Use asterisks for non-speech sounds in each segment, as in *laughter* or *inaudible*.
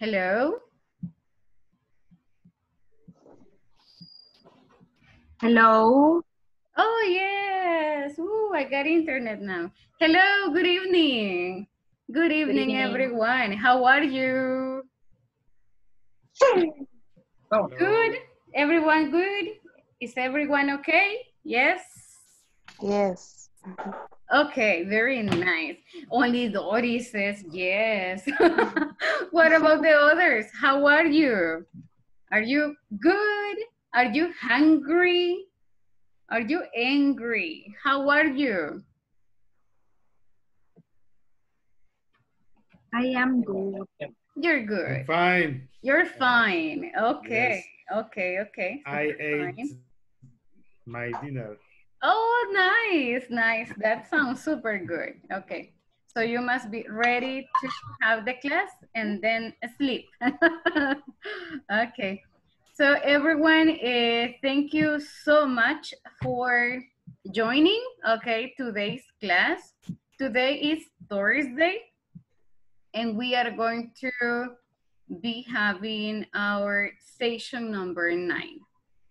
Hello? Hello. Oh, yes. Ooh, I got internet now. Hello, good evening. Good evening, evening. everyone. How are you? *laughs* Oh, Good? Everyone good? Is everyone okay? Yes? yes. Okay, very nice. Only Dory says yes. *laughs* what about the others? How are you? Are you good? Are you hungry? Are you angry? How are you? I am good. You're I'm good. fine. You're fine. Okay. Okay, okay. So I ate fine. my dinner. Oh, nice, nice. That sounds super good. Okay. So you must be ready to have the class and then sleep. *laughs* okay. So everyone, uh, thank you so much for joining, okay, today's class. Today is Thursday, and we are going to be having our session number nine.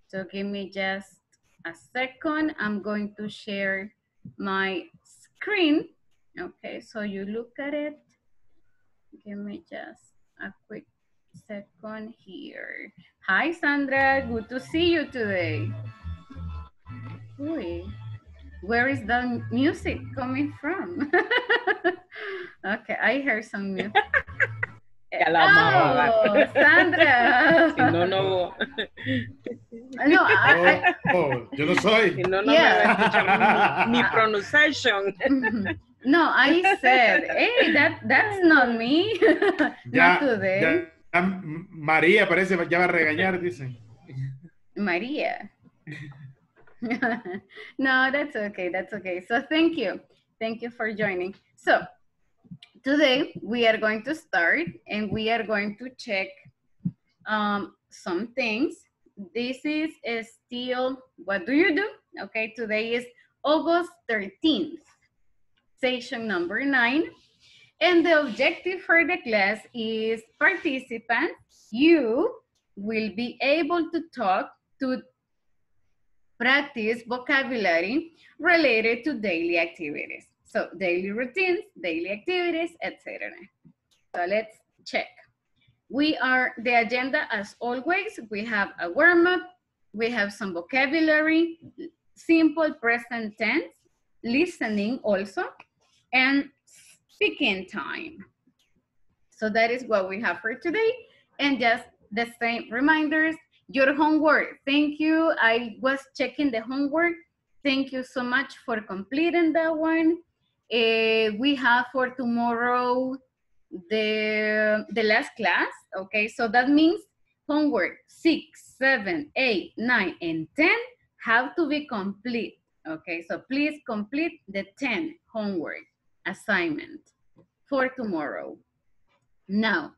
So give me just a second. I'm going to share my screen. Okay, so you look at it. Give me just a quick second here. Hi, Sandra. Good to see you today. Uy, where is the music coming from? *laughs* okay, I heard some music. *laughs* Ya la vamos a bajar. Oh, Sandra. *laughs* Si no, no, No, I, Oh, oh, yo no soy. si no, no Yeah. me a mi, mi pronunciation. *laughs* No, I said, hey, that that's not me. *laughs* Ya, not today. ya, ya María parece ya va a regañar, dicen. Maria. no, that's okay. That's okay. So thank you. Thank you for joining. So today we are going to start and we are going to check um, some things. This is still, what do you do? Okay, today is August 13th, session number nine. And the objective for the class is participants, you will be able to talk to practice vocabulary related to daily activities. So daily routines, daily activities, etc. So let's check. We are the agenda as always. We have a warm up, we have some vocabulary, simple present tense, listening also, and speaking time. So that is what we have for today. And just the same reminders, your homework. Thank you. I was checking the homework. Thank you so much for completing that one. Eh, we have for tomorrow the, the last class. Okay, so that means homework six, seven, eight, nine, and 10 have to be complete. Okay, so please complete the 10 homework assignment for tomorrow. Now,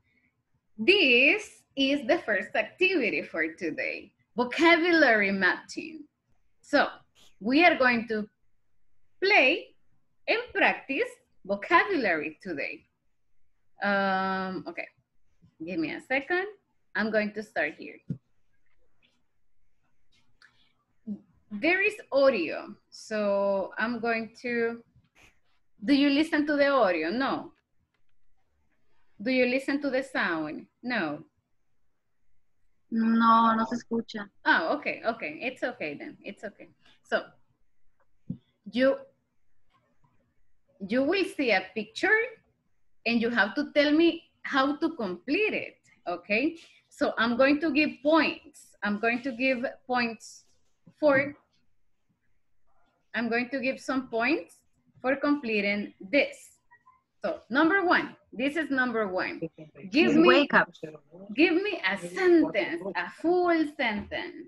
this is the first activity for today, vocabulary matching. So we are going to play and practice vocabulary today. Um, okay, give me a second. I'm going to start here. There is audio, so I'm going to, do you listen to the audio? No. Do you listen to the sound? No. No, no se escucha. Oh, okay, okay. It's okay then. It's okay. So you you will see a picture and you have to tell me how to complete it. Okay. So I'm going to give points. I'm going to give points for I'm going to give some points for completing this. So number one, this is number one. Give me Wake up. Give me a sentence, a full sentence.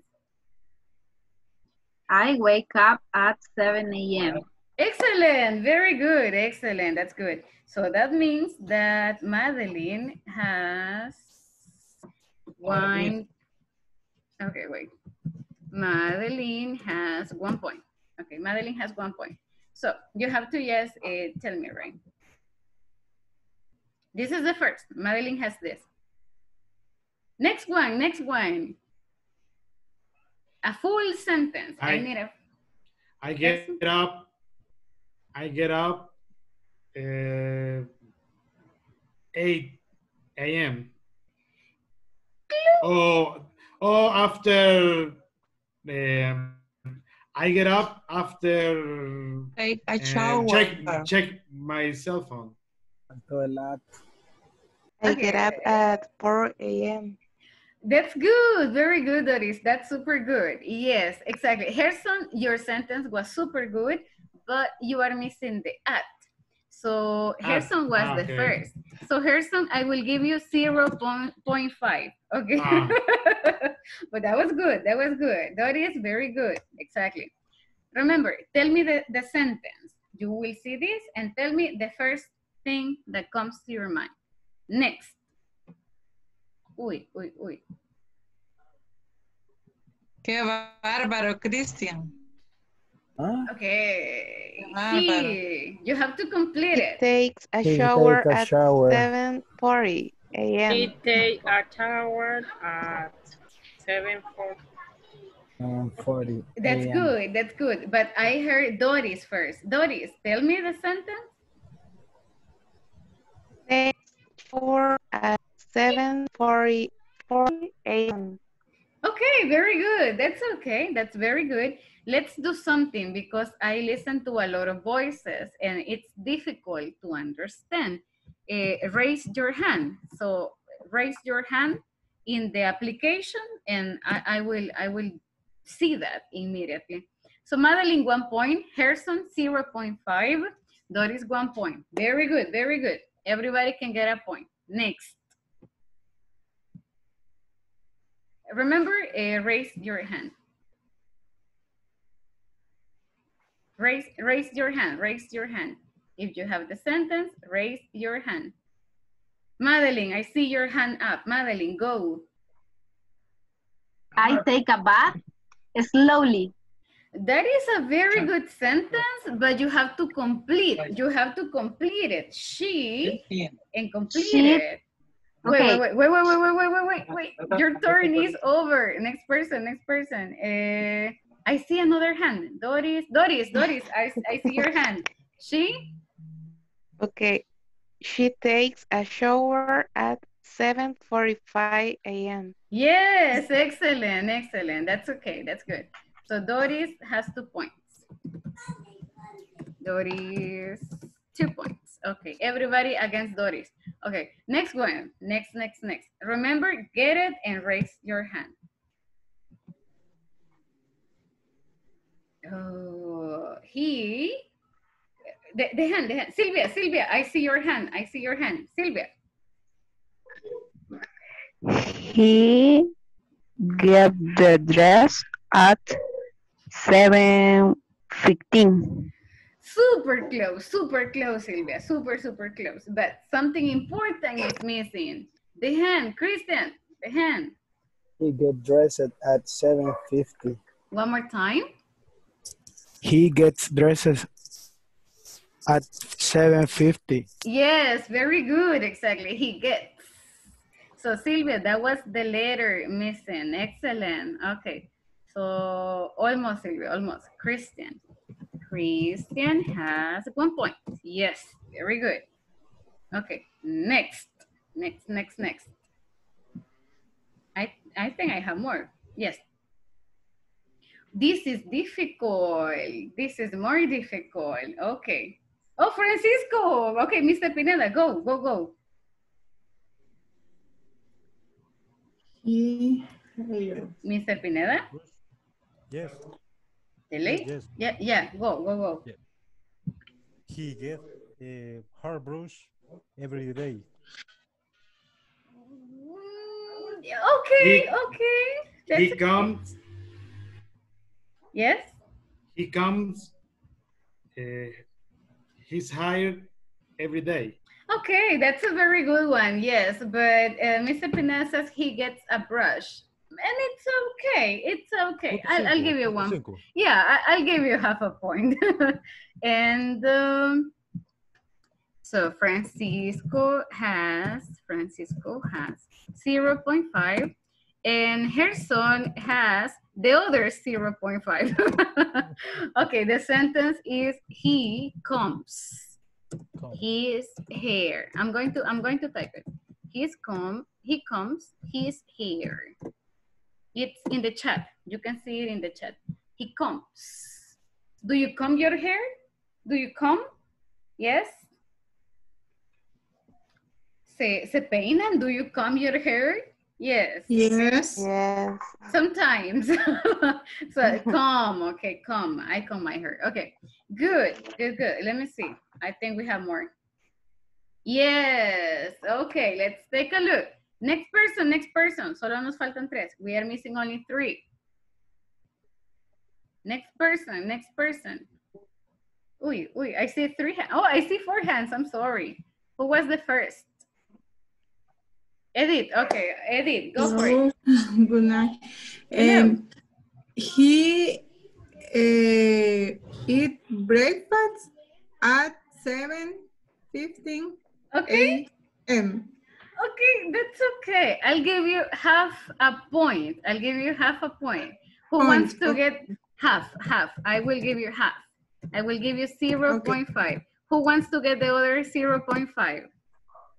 I wake up at 7 a.m. Excellent, very good, excellent, that's good. So that means that Madeline has one, okay, wait. Madeline has one point. Okay, Madeline has one point. So you have to yes, uh, tell me, right? This is the first, Madeline has this. Next one, next one. A full sentence. I, I- need a I get it up. I get up. Uh, 8 a.m. Oh, oh, after. Um, I get up after. Take a uh, check check my cell phone. I get up at 4 a.m. That's good. Very good, Doris. That's super good. Yes, exactly. Harrison, your sentence was super good, but you are missing the at. So At. Harrison was Ah, the first. So Herson, I will give you 0.5. Okay. Ah. *laughs* but that was good. That was good. That is very good. Exactly. Remember, tell me the, the sentence. You will see this and tell me the first thing that comes to your mind. Next. Uy, uy, uy. Qué bárbaro, Cristian. Okay. Ah, He, you have to complete He it. takes a He shower take a at shower. 7.40 a.m. He take a shower at seven four. Um, 40. That's good. That's good. But I heard Doris first. Doris, tell me the sentence. Takes shower at 7.40 a.m. Okay, very good. That's okay. That's very good. Let's do something because I listen to a lot of voices and it's difficult to understand. Eh, raise your hand. So raise your hand in the application and I, I will I will see that immediately. So Madeline, one point. Harrison, 0.5. Doris, one point. Very good, very good. Everybody can get a point. Next. Remember, uh, raise your hand. Raise, raise your hand, raise your hand. If you have the sentence, raise your hand. Madeline, I see your hand up. Madeline, go. I take a bath slowly. That is a very good sentence, but you have to complete. You have to complete it. She and complete She- it. Wait, Okay. wait, wait, wait, wait, wait, wait, wait, wait, wait. Your turn is over. Next person, next person. Uh, I see another hand. Doris, Doris, Doris, I, I see your hand. She? Okay. She takes a shower at 7.45 a.m. Yes, excellent, excellent. That's okay, that's good. So Doris has two points. Doris, two points. Okay, everybody against Doris. Okay, next one, next, next, next. Remember, get it and raise your hand. Oh, he, the, the hand, the hand. Sylvia, Sylvia, I see your hand. I see your hand. Sylvia. He get the dress at 7.15. Super close, super close, Sylvia. Super, super close. But something important is missing. The hand, Christian, the hand. He get dressed at 7.50. One more time. He gets dresses at 7.50. Yes, very good. Exactly. He gets. So Sylvia, that was the letter missing. Excellent. Okay. So almost Sylvia, almost. Christian. Christian has one point. Yes, very good. Okay, next, next, next, next. I, I think I have more. Yes. This is difficult. This is more difficult. Okay. Oh, Francisco. Okay, Mr. Pineda, go, go, go. He, Mr. Pineda, Yes, delay? yes. Yeah, yeah, go, go, go. He get a hair brush every day. Mm, Okay, He- okay. He That's, comes, yes? he comes, uh, he's hired every day. Okay, that's a very good one. Yes, but uh, Mr. Pineda says he gets a brush. And it's okay. It's okay. I'll, I'll give you one. Yeah, I, I'll give you half a point. *laughs* and um, So Francisco has, Francisco has 0.5 and Herson has the other 0.5. *laughs* okay, the sentence is he comes. Come. His hair. I'm going to I'm going to type it. He's come, he comes, his hair. It's in the chat. You can see it in the chat. He comes. Do you comb your hair? Do you comb? Yes? Se, se peinan? Do you comb your hair? Yes. Yes. Yes. Sometimes. *laughs* so *laughs* comb, okay, comb. I comb my hair. Okay, good, good, good. Let me see. I think we have more. Yes, okay, let's take a look. Next person, next person. Solo nos faltan tres. We are missing only three. Next person, next person. Uy, uy, I see three hands. Oh, I see four hands. I'm sorry. Who was the first? Edith, okay, Edith, go for it. *laughs* Good night. Um, he uh, eat breakfast at 7.15 Okay. a.m. Okay, that's okay. I'll give you half a point. I'll give you half a point. Who Point, wants to okay. get half? Half. I will give you half. I will give you 0.5. Who wants to get the other 0.5?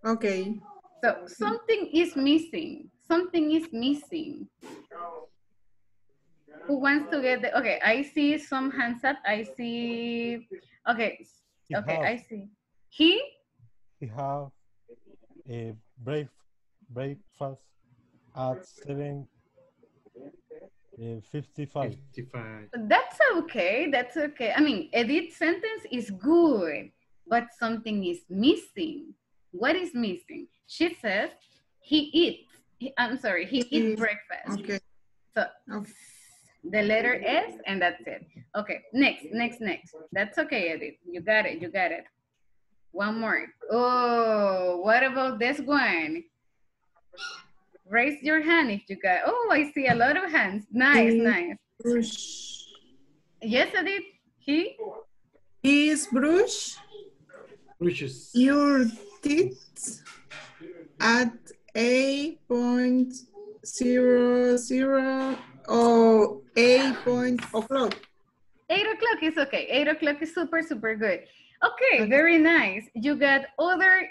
Okay. So something is missing. Something is missing. Who wants to get the, okay, I see some hands up. I see, okay, He okay, have, I see. He, he have a break, breakfast at seven uh, fifty-five. 55. That's okay. That's okay. I mean, Edith sentence is good, but something is missing. What is missing? She says he eats. he- I'm sorry, he He- eats breakfast. Okay. So the letter S and that's it. Okay, next, next, next. That's okay, Edith. You got it. You got it. One more. Oh, what about this one? Raise your hand if you got. Oh, I see a lot of hands. Nice, nice. Brush. Yes, Edith. He. Is brush Wishes. your teeth at 8.00 or 8 point o'clock. Eight o'clock is okay. Eight o'clock is super, super good. Okay, Okay. very nice. You got other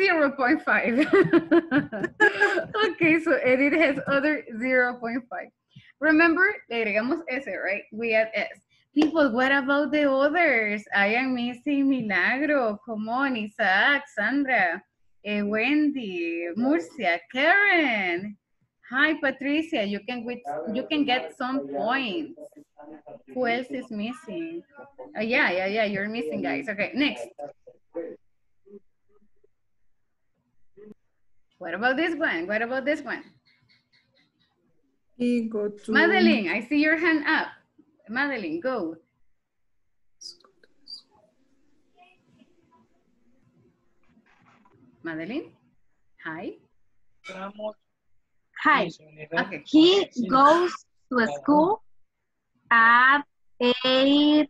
0.5. *laughs* okay, so Edith has other 0.5. Remember, le agregamos S, right? We add S. People, what about the others? I am missing Milagro. Come on, Isaac, Sandra, eh, Wendy, Murcia, Karen. Hi, Patricia. You can with, you can get some points. Who else is missing? Oh, yeah, yeah, yeah. You're missing, guys. Okay, next. What about this one? What about this one? Madeline, I see your hand up. Madeline, go. Madeline, hi. Hi. Okay. He goes to school at 8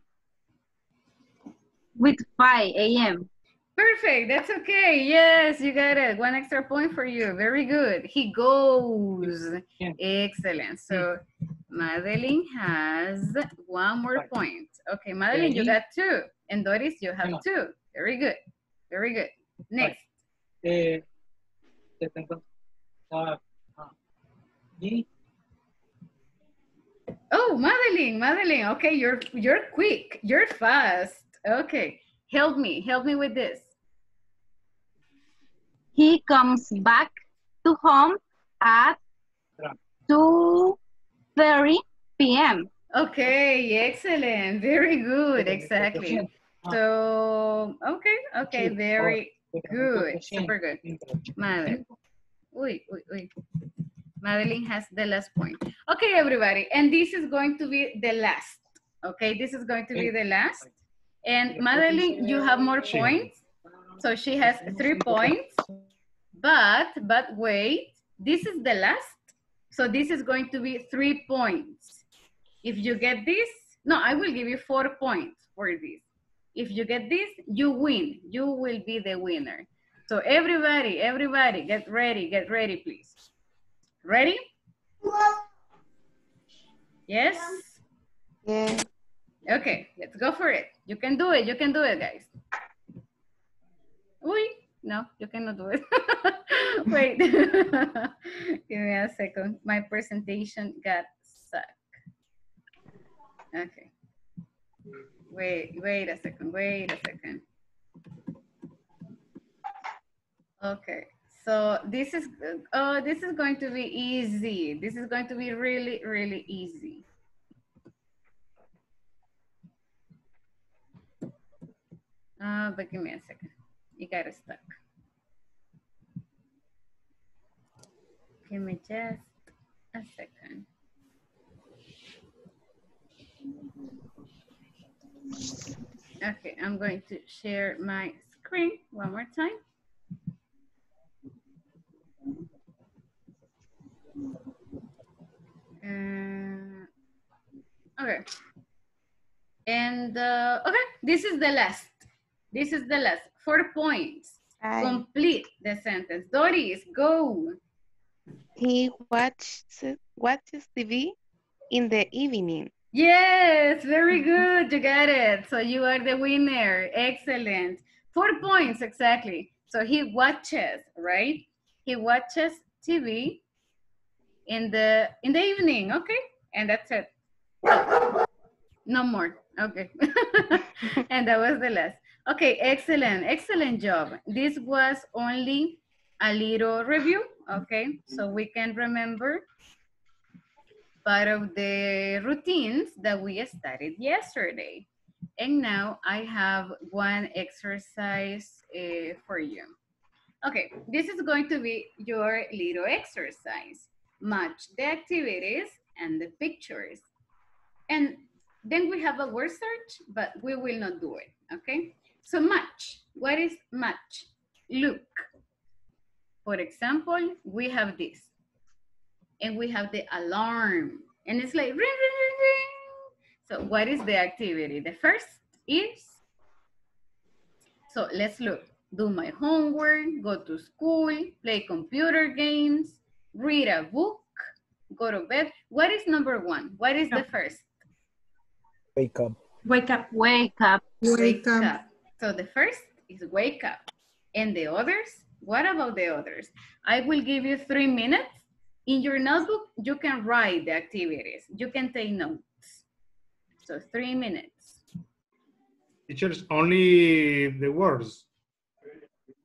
with 5 a.m. Perfect. That's okay. Yes, you got it. One extra point for you. Very good. He goes. Excellent. So Madeline has one more point. Okay, Madeline, you got two. And Doris, you have two. Very good. Very good. Next. Eh, ah, Oh, Madeline, Madeline. Okay, you're you're quick. You're fast. Okay. Help me. Help me with this. He comes back to home at 2.30 p.m. Okay, excellent. Very good. Exactly. So, okay, okay, very good. Super good. Madeline. Uy, uy, uy. Madeline has the last point. Okay, everybody. And this is going to be the last. Okay, this is going to be the last. And Madeline, you have more points. So she has three points. But, but wait, this is the last. So this is going to be three points. If you get this, no, I will give you four points for this. If you get this, you win. You will be the winner. So everybody, everybody, get ready, get ready, please. Ready? Yes? Yeah. Okay, let's go for it. You can do it, you can do it, guys. Uy, no, you cannot do it. Wait, *laughs* give me a second. My presentation got stuck. Okay. Wait, wait a second, wait a second. Okay, so this is, oh, this is going to be easy. This is going to be really, really easy. Uh, but give me a second. Got stuck. Give me just a second. Okay, I'm going to share my screen one more time. Uh, okay. And uh, okay, this is the last. This is the last. Four points. Hi. Complete the sentence. Doris, go. He watches watches TV in the evening. Yes, very good. You got it. So you are the winner. Excellent. Four points exactly. So he watches, right? He watches TV in the in the evening. Okay, and that's it. No more. Okay. *laughs* and that was the last. Okay, excellent, excellent job. This was only a little review, okay? So we can remember part of the routines that we studied yesterday. And now I have one exercise uh, for you. Okay, this is going to be your little exercise. Match the activities and the pictures. And then we have a word search, but we will not do it, okay? So match, what is match? Look. For example, we have this. And we have the alarm. And it's like ring, ring, ring, ring. So what is the activity? The first is, so let's look. Do my homework, go to school, play computer games, read a book, go to bed. What is number one? What is the first? Wake up. Wake up. Wake up. Wake up. So the first is wake up. And the others? What about the others? I will give you three minutes. In your notebook, you can write the activities. You can take notes. So three minutes. Teachers, only the words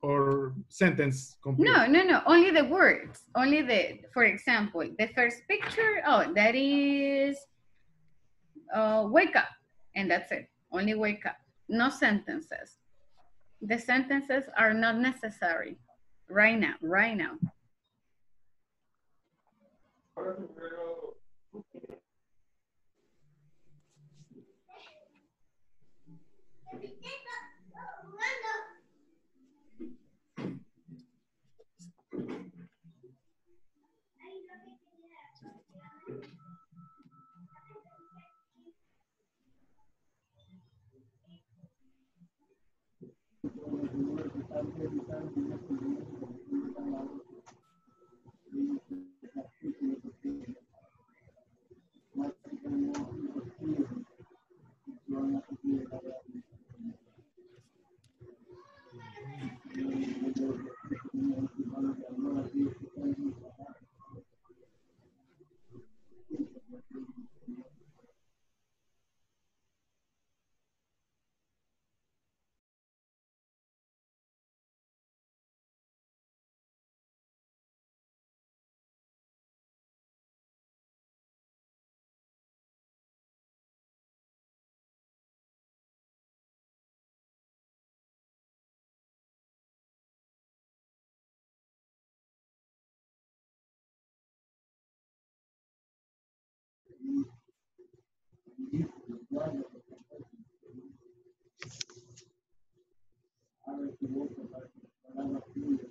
or sentence complete. No, no, no, only the words. Only the, for example, the first picture, oh, that is uh, wake up. And that's it. Only wake up. No sentences. The sentences are not necessary right now, right now. Thank you. Thank you.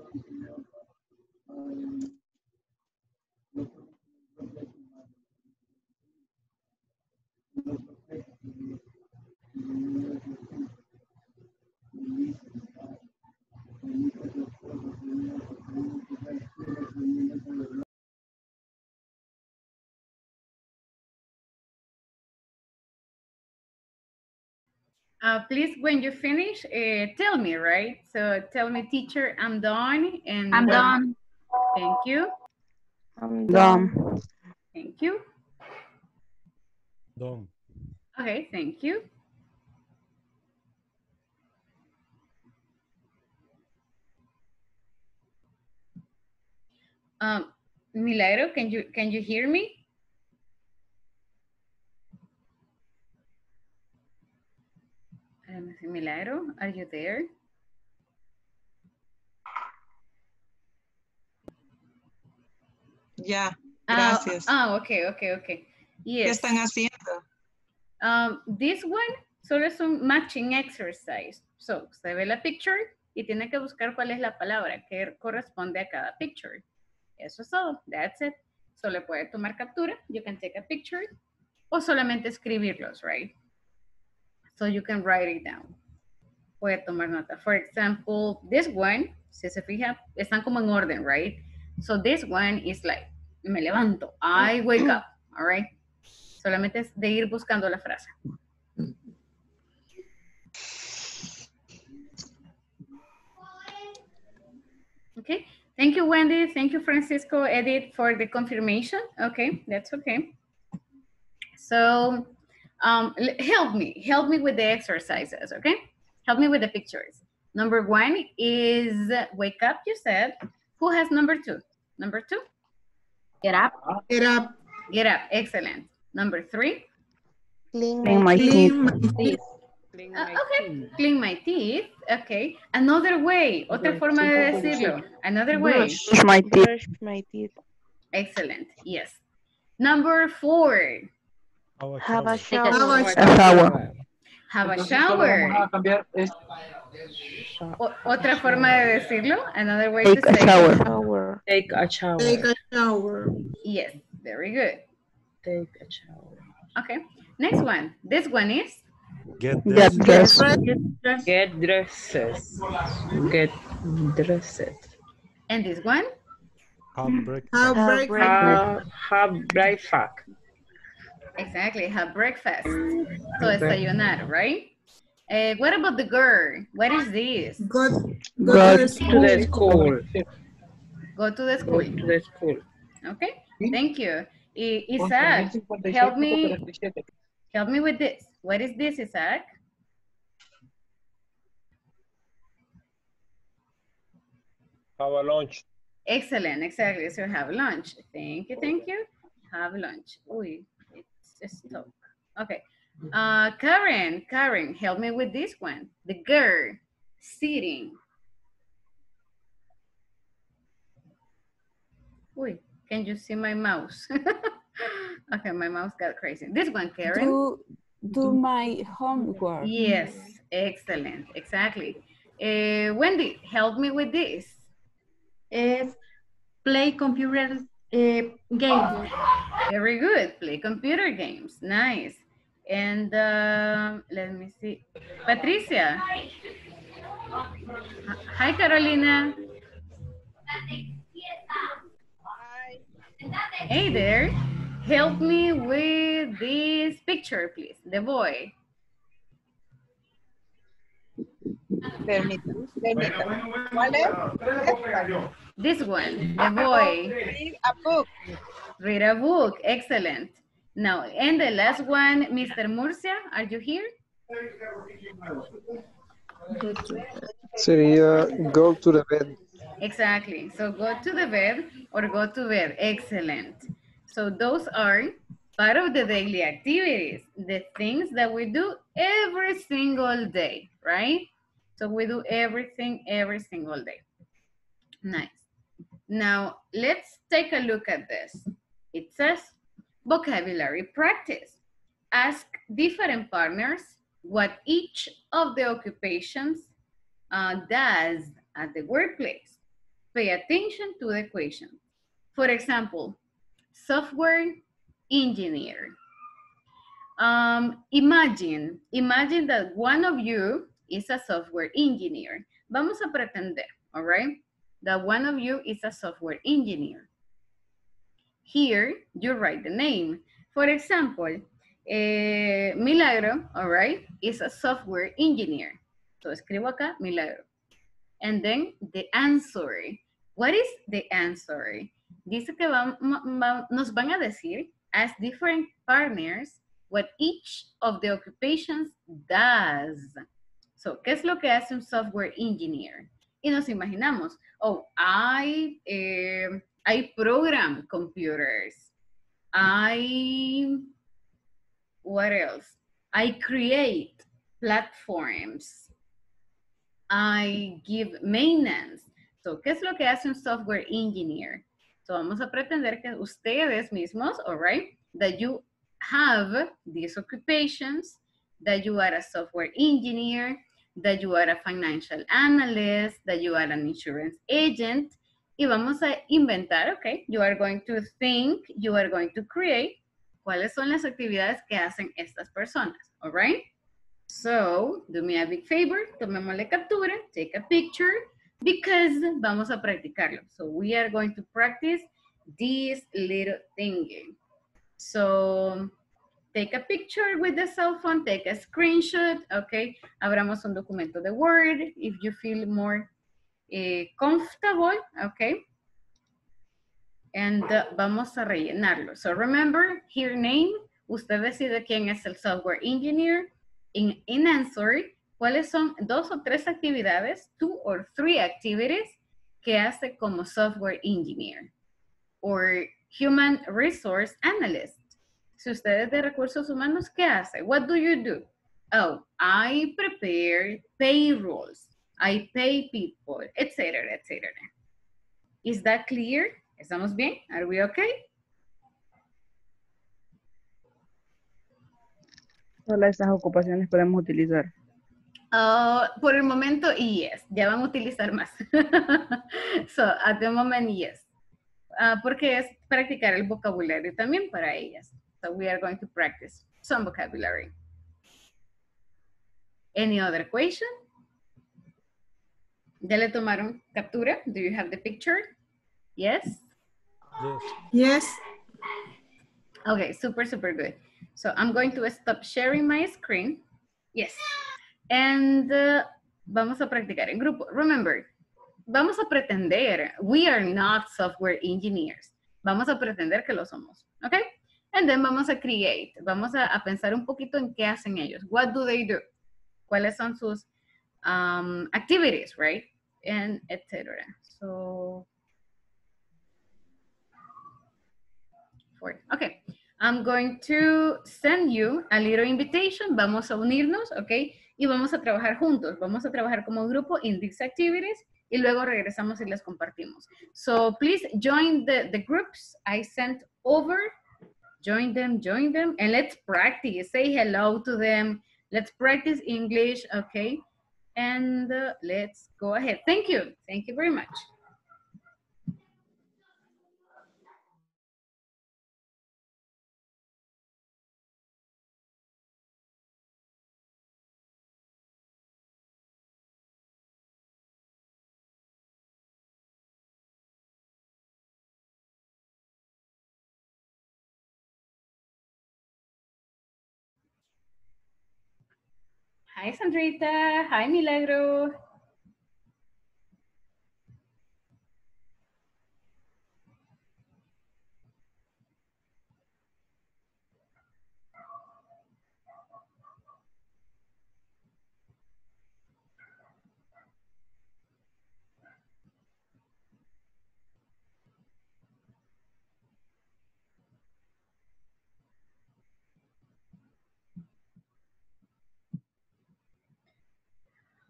Uh, please, when you finish, uh, tell me, right? So tell me, teacher, I'm done. And I'm done. Thank you. I'm Done. Thank you. Done. Okay, thank you. Um, Milagro, can you can you hear me? Let me see, Milagro, are you there? Ya, Ah, gracias. Ah, okay, okay, okay. Yes. ¿Qué están haciendo? Um, this one solo es un matching exercise. So, usted ve la picture y tiene que buscar cuál es la palabra que corresponde a cada picture. Eso es todo. That's it. So, le puede tomar captura. You can take a picture. O solamente escribirlos, right? So, you can write it down. Puede tomar nota. For example, this one, si se fija, están como en orden, right? So, this one is like, me levanto. I wake up. All right? Solamente es de ir buscando la frase. Okay. Thank you, Wendy. Thank you, Francisco, Edith, for the confirmation. Okay, that's okay. So um, help me. Help me with the exercises, okay? Help me with the pictures. Number one is wake up, you said. Who has number two? Number two? Get up. Get up. Get up. Excellent. Number three? Clean Clean my my teeth. teeth. Clean my teeth. Ah, okay, clean my teeth. Okay. Another way, otra forma de decirlo. Another way. Brush my teeth. Brush my teeth. Excellent. Yes. Number four, Have a Have a shower. shower. Have a A shower. have a shower. A otra forma de decirlo. Another way Take to a say. shower. Take a shower. Take a shower. Yes, very good. Take a shower. Okay. Next one. This one is Get Get dressed. dressed. Get dresses. Get dressed. and this one. Have breakfast. Have breakfast. Have, have breakfast. Exactly. Have breakfast. So desayunar, right? Uh, what about the girl? What is this? Go, go Go to the To school. the school. Go to the Go school. to the school. Okay. Thank you. I- Isaac, help me. Help me with this. What is this, Isaac? Have a lunch. Excellent, exactly. So have lunch. Thank you, thank you. Have lunch. Uy, it's stuck. Okay. Uh, Karen, Karen, help me with this one. The girl sitting. Wait, can you see my mouse? *laughs* okay, my mouse got crazy. This one, Karen. Do, do my homework. Yes, excellent, exactly. Uh, Wendy, help me with this. Is play computer eh, game. Very good. Play computer games. Nice. And um, let me see. Patricia. Hi, Carolina. Hey there. Help me with this picture, please. The boy. Permítame, permítame. ¿Cuál es? This one, the boy. Read a book. Read a book. Excellent. Now, and the last one, Mr. Murcia, are you here? Sería uh, go to the bed. Exactly. So go to the bed or go to bed. Excellent. So those are part of the daily activities, the things that we do every single day, right? So we do everything every single day. Nice. Now let's take a look at this. It says vocabulary practice. Ask different partners what each of the occupations uh, does at the workplace. Pay attention to the question. For example, software engineer. Um, imagine, imagine that one of you is a software engineer. Vamos a pretender, all right, that one of you is a software engineer. Here, you write the name. For example, eh, Milagro, all right, is a software engineer. So escribo acá, Milagro. And then the answer. What is the answer? Dice que va, va, nos van a decir as different partners what each of the occupations does. So, ¿qué es lo que hace un software engineer? Y nos imaginamos, oh, I, eh, I program computers. I, what else? I create platforms. I give maintenance. So, ¿qué es lo que hace un software engineer? So, vamos a pretender que ustedes mismos, all right, that you have these occupations, that you are a software engineer, that you are a financial analyst, that you are an insurance agent, y vamos a inventar, okay, you are going to think, you are going to create, cuáles son las actividades que hacen estas personas, all right? So, do me a big favor, tomémosle captura, take a picture, because vamos a practicarlo. So, we are going to practice this little thingy. So, take a picture with the cell phone, take a screenshot, okay? Abramos un documento de Word if you feel more eh, comfortable, okay? And uh, vamos a rellenarlo. So remember, here name, usted decide quién es el software engineer. In, answer, cuáles son dos o tres actividades, two or three activities, que hace como software engineer or human resource analyst. Si usted es de recursos humanos, ¿qué hace? What do you do? Oh, I prepare payrolls. I pay people, etc., etc. Is that clear? ¿Estamos bien? Are we okay? Solo estas ocupaciones podemos utilizar. Uh, por el momento, yes. Ya van a utilizar más. *laughs* so, at the moment, yes. Uh, porque es practicar el vocabulario también para ellas. So, we are going to practice some vocabulary. Any other question? ¿Ya le tomaron captura? Do you have the picture? Yes? Yes. Yes. Okay, super, super good. So I'm going to stop sharing my screen. Yes. And uh, vamos a practicar en grupo. Remember, vamos a pretender, we are not software engineers. Vamos a pretender que lo somos, okay? And then vamos a create, vamos a, a pensar un poquito en qué hacen ellos. What do they do? ¿Cuáles son sus um, activities, right? And etc. So. Okay. I'm going to send you a little invitation. Vamos a unirnos, ok? Y vamos a trabajar juntos. Vamos a trabajar como grupo in these activities y luego regresamos y les compartimos. So please join the, the groups I sent over. Join them, join them, and let's practice. Say hello to them. Let's practice English, okay? And uh, let's go ahead. Thank you. Thank you very much. Hi, Sandrita. Hi, Milagro.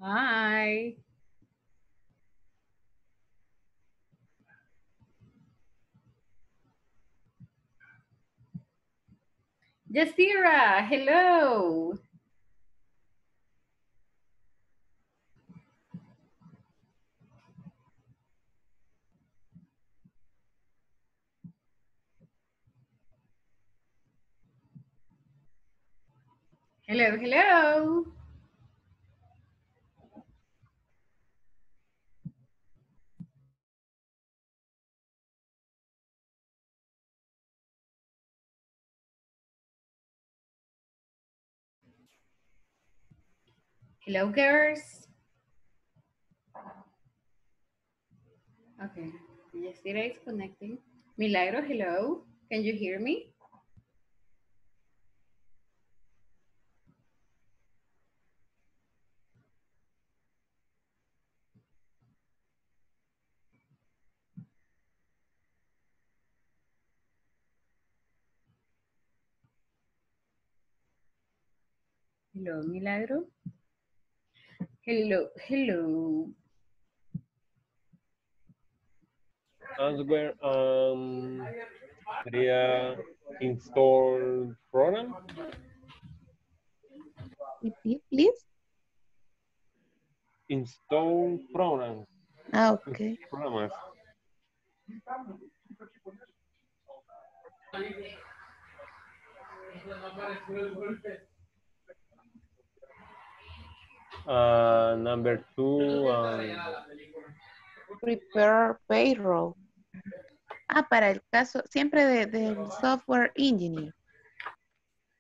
Hi. Jasira, hello. Hello, hello. Hello, girls. Okay, Yesira is connecting. Milagro, hello. Can you hear me? Hello, Milagro. Hello, hello. Answer um, sería install program. Repeat, please. Install program. Ah, ok. Programas. Uh, number two, um, Prepare payroll. Ah, para el caso, siempre de- del software engineer.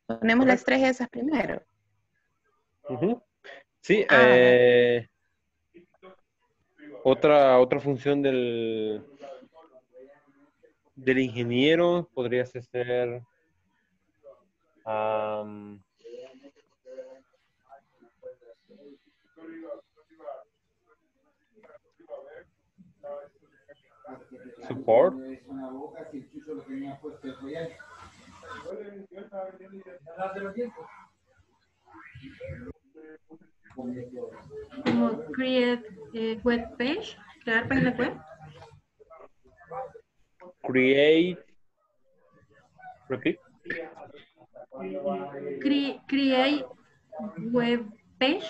Ponemos las tres esas primero. ujú. sí, Ah, eh, otra, otra función del, del ingeniero podría ser am, support. Como create eh, web page, crear página web. Create. Repeat. Cre- create web page.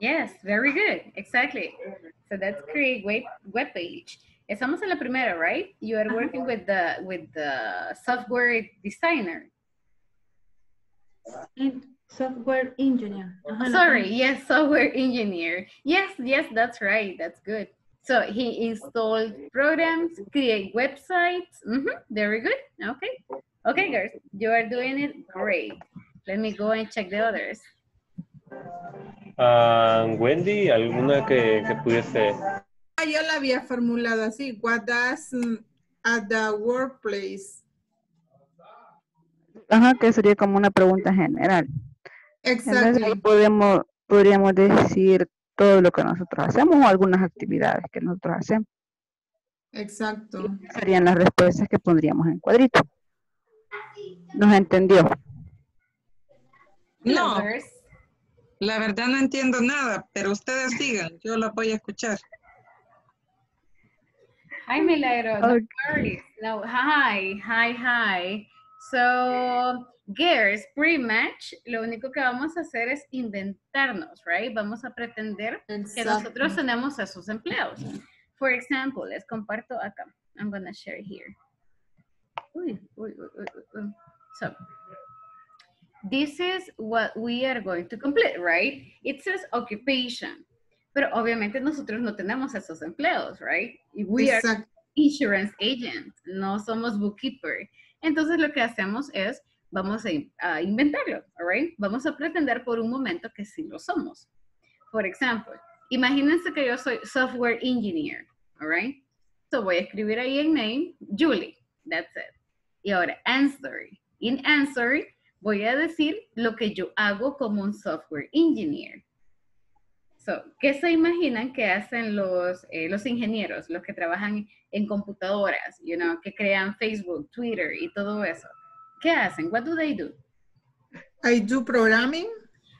Yes, very good. Exactly. So that's create web, web page. Estamos en la primera, right? You are working with the with the software designer. And software engineer. Ajá, la Sorry, yes, software engineer. Yes, yes, that's right. That's good. So he installed programs, create websites. Mhm, Very good. Okay. Okay, girls, you are doing it great. Let me go and check the others. Ah, Wendy, ¿alguna que, que pudiese? Ah, yo la había formulado así. What does at the workplace? Ajá, que sería como una pregunta general. Exactly. podemos, podríamos decir todo lo que nosotros hacemos o algunas actividades que nosotros hacemos. Exacto. Serían las respuestas que pondríamos en cuadrito. ¿Nos entendió? No, la verdad no entiendo nada, pero ustedes sigan, yo la voy a escuchar. Hi, Milagro. No Okay. worries. No, hi, hi, hi. So, girls, pretty much, lo único que vamos a hacer es inventarnos, right? Vamos a pretender que nosotros tenemos a esos empleados. For example, les comparto acá. I'm gonna share here. Uy, uy, uy. So, this is what we are going to complete, right? It says occupation. Pero obviamente nosotros no tenemos esos empleos, right? We are insurance agent, no somos bookkeeper. Entonces lo que hacemos es, vamos a, a inventarlo, all right? Vamos a pretender por un momento que sí lo somos. Por ejemplo, imagínense que yo soy software engineer, all right? So voy a escribir ahí en name, Julie, that's it. Y ahora, answer. In answer, voy a decir lo que yo hago como un software engineer. So, ¿Qué se imaginan que hacen los, eh, los ingenieros, los que trabajan en computadoras, you know, que crean Facebook, Twitter y todo eso? ¿Qué hacen? What do they do? I do programming.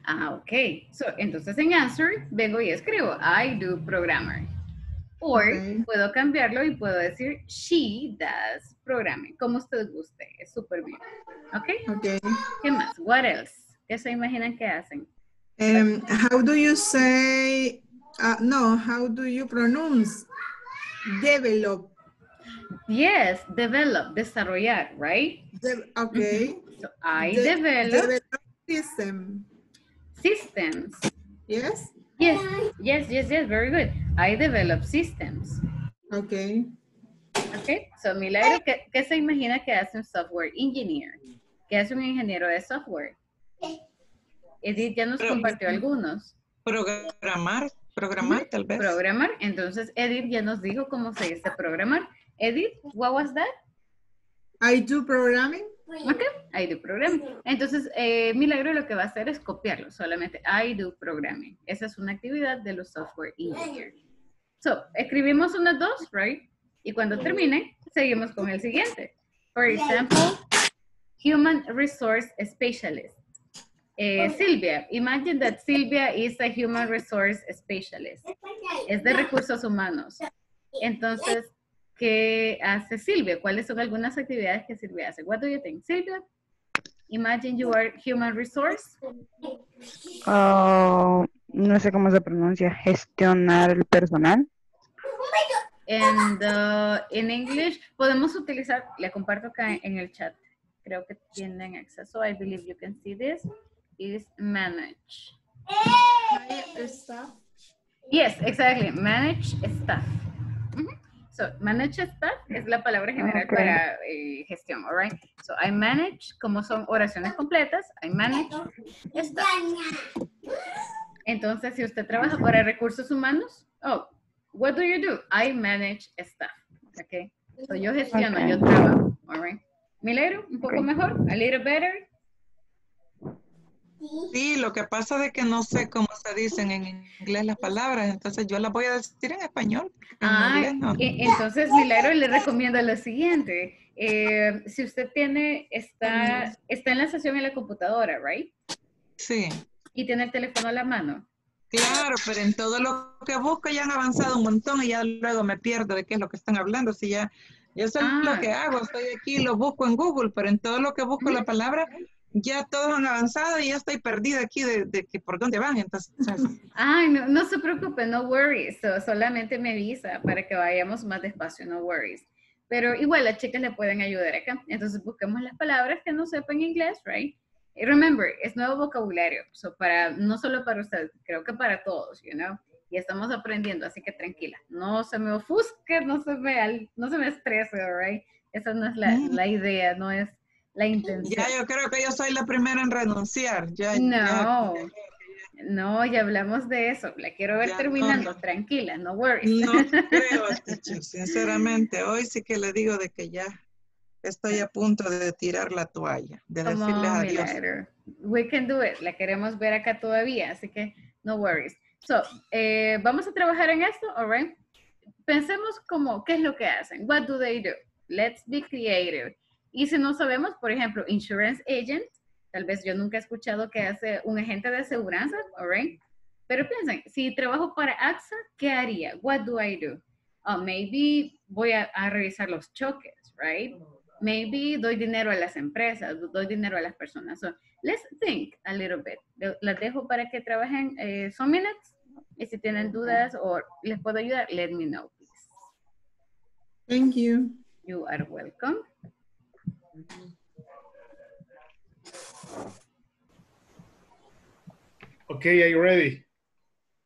Ah, ok. So, entonces en answer vengo y escribo I do programmer. Or Ok. puedo cambiarlo y puedo decir she does programming. Como usted guste. Es súper bien. ¿Ok? Ok. ¿Qué más? What else? ¿Qué se imaginan que hacen? Um, how do you say, uh, no, how do you pronounce develop? Yes, develop, desarrollar, right? De- okay. So I De- develop develop system. systems. Yes? Yes, yes, yes, yes, very good. I develop systems. Okay. Okay, so Milagro, ¿qué, qué se imagina que hace un software engineer? ¿Qué hace un ingeniero de software? Edith ya nos compartió algunos. Programar, programar tal vez. Programar, entonces Edith ya nos dijo cómo se dice programar. Edith, what was that? I do programming. Ok, I do programming. Entonces, eh, Milagro lo que va a hacer es copiarlo, solamente I do programming. Esa es una actividad de los software engineers. So, escribimos unas dos, right? Y cuando termine, seguimos con el siguiente. For example, Human Resource Specialist. Eh, Silvia, imagine that Silvia is a Human Resource Specialist. Es de recursos humanos. Entonces, ¿qué hace Silvia? ¿Cuáles son algunas actividades que Silvia hace? What do you think? Silvia, imagine you are Human Resource. Ah, no sé cómo se pronuncia, gestionar el personal. And uh, in English, podemos utilizar, le comparto acá en el chat. Creo que tienen acceso. I believe you can see this. Is manage. Staff. Yes, exactly. Manage staff. So, manage staff es la palabra general para eh, gestión, all right? So, I manage, como son oraciones completas, I manage staff. Entonces, si usted trabaja para recursos humanos, oh, what do you do? I manage staff, okay? So, yo gestiono, yo trabajo, all right? Milagro, un poco mejor, a little better. Sí, lo que pasa es que no sé cómo se dicen en inglés las palabras, entonces yo las voy a decir en español. En Ah, inglés no. e- entonces Milagro le recomiendo lo siguiente. Eh, si usted tiene, está, está en la sesión en la computadora, right? Sí, Y tiene el teléfono a la mano. claro, pero en todo lo que busco ya han avanzado un montón y ya luego me pierdo de qué es lo que están hablando. Si ya, yo sé Ah. lo que hago, estoy aquí, lo busco en Google, pero en todo lo que busco la palabra, ya todos han avanzado y ya estoy perdida aquí de, de que por dónde van. Entonces, *laughs* Ay, no, no se preocupe, no worries. So, solamente me avisa para que vayamos más despacio, no worries. Pero igual las chicas le pueden ayudar acá. Entonces busquemos las palabras que no sepan inglés, right? Y remember, es nuevo vocabulario. So, para, no solo para ustedes, creo que para todos, you know. Y estamos aprendiendo, así que tranquila. No se me ofusque, no se me, no se me estrese, right? Esa no es la, la idea, no es la intención. ya yo creo que yo soy la primera en renunciar. Ya, No, ya- no, ya hablamos de eso. La quiero ver Ya, terminando, no. tranquila, no worries. No *laughs* creo, teacher, sinceramente. Hoy sí que le digo de que ya estoy a punto de tirar la toalla, de Come decirles on, adiós. Milagro. We can do it. La queremos ver acá todavía, así que no worries. So, eh, vamos a trabajar en esto, alright? Pensemos como, ¿qué es lo que hacen? What do they do? Let's be creative. Y si no sabemos, por ejemplo, insurance agent, tal vez yo nunca he escuchado que hace un agente de aseguranza, alright? Pero piensen, si trabajo para AXA, ¿qué haría? What do I do? Oh, maybe voy a, a revisar los choques, right? Maybe doy dinero a las empresas, doy dinero a las personas. So, let's think a little bit. Las dejo para que trabajen eh, some minutes. Y si tienen dudas o les puedo ayudar, let me know, please. Thank you. You are welcome. Okay, are you ready?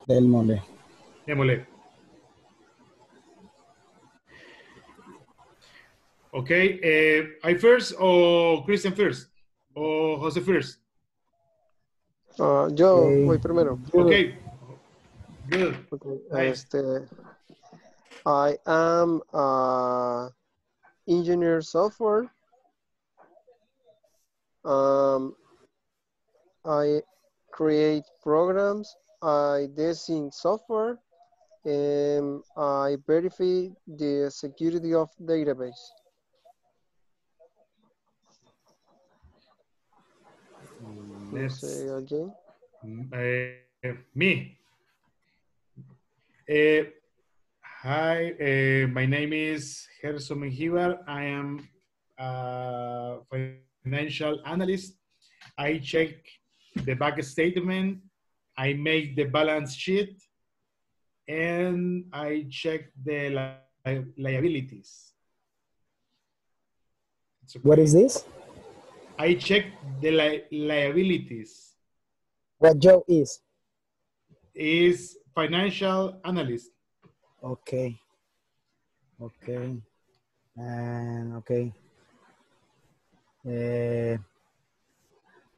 Démosle. Démosle. Okay, eh, I first or Christian first? O José first? Ah, yo Ok. voy primero. Okay. Good. Okay, Nice. Este, I am a engineer software. Um, I create programs. I design software, and I verify the security of database. Let's- sé, ¿alguien? Uh, me. Uh, hi, uh, my name is Herson Menjivar. I am a financial analyst. I check the bank statement. I make the balance sheet and I check the li liabilities. It's What okay. is this? I check the li liabilities. What job is? Is financial analyst. Okay. Okay. And okay. Uh,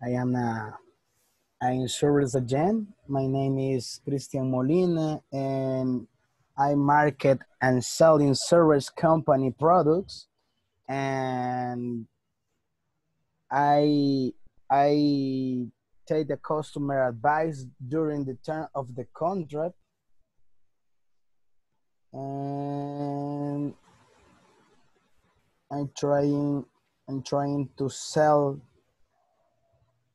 I am a, a insurance agent. My name is Christian Molina and I market and sell insurance company products and I I take the customer advice during the term of the contract and I'm trying I'm trying to sell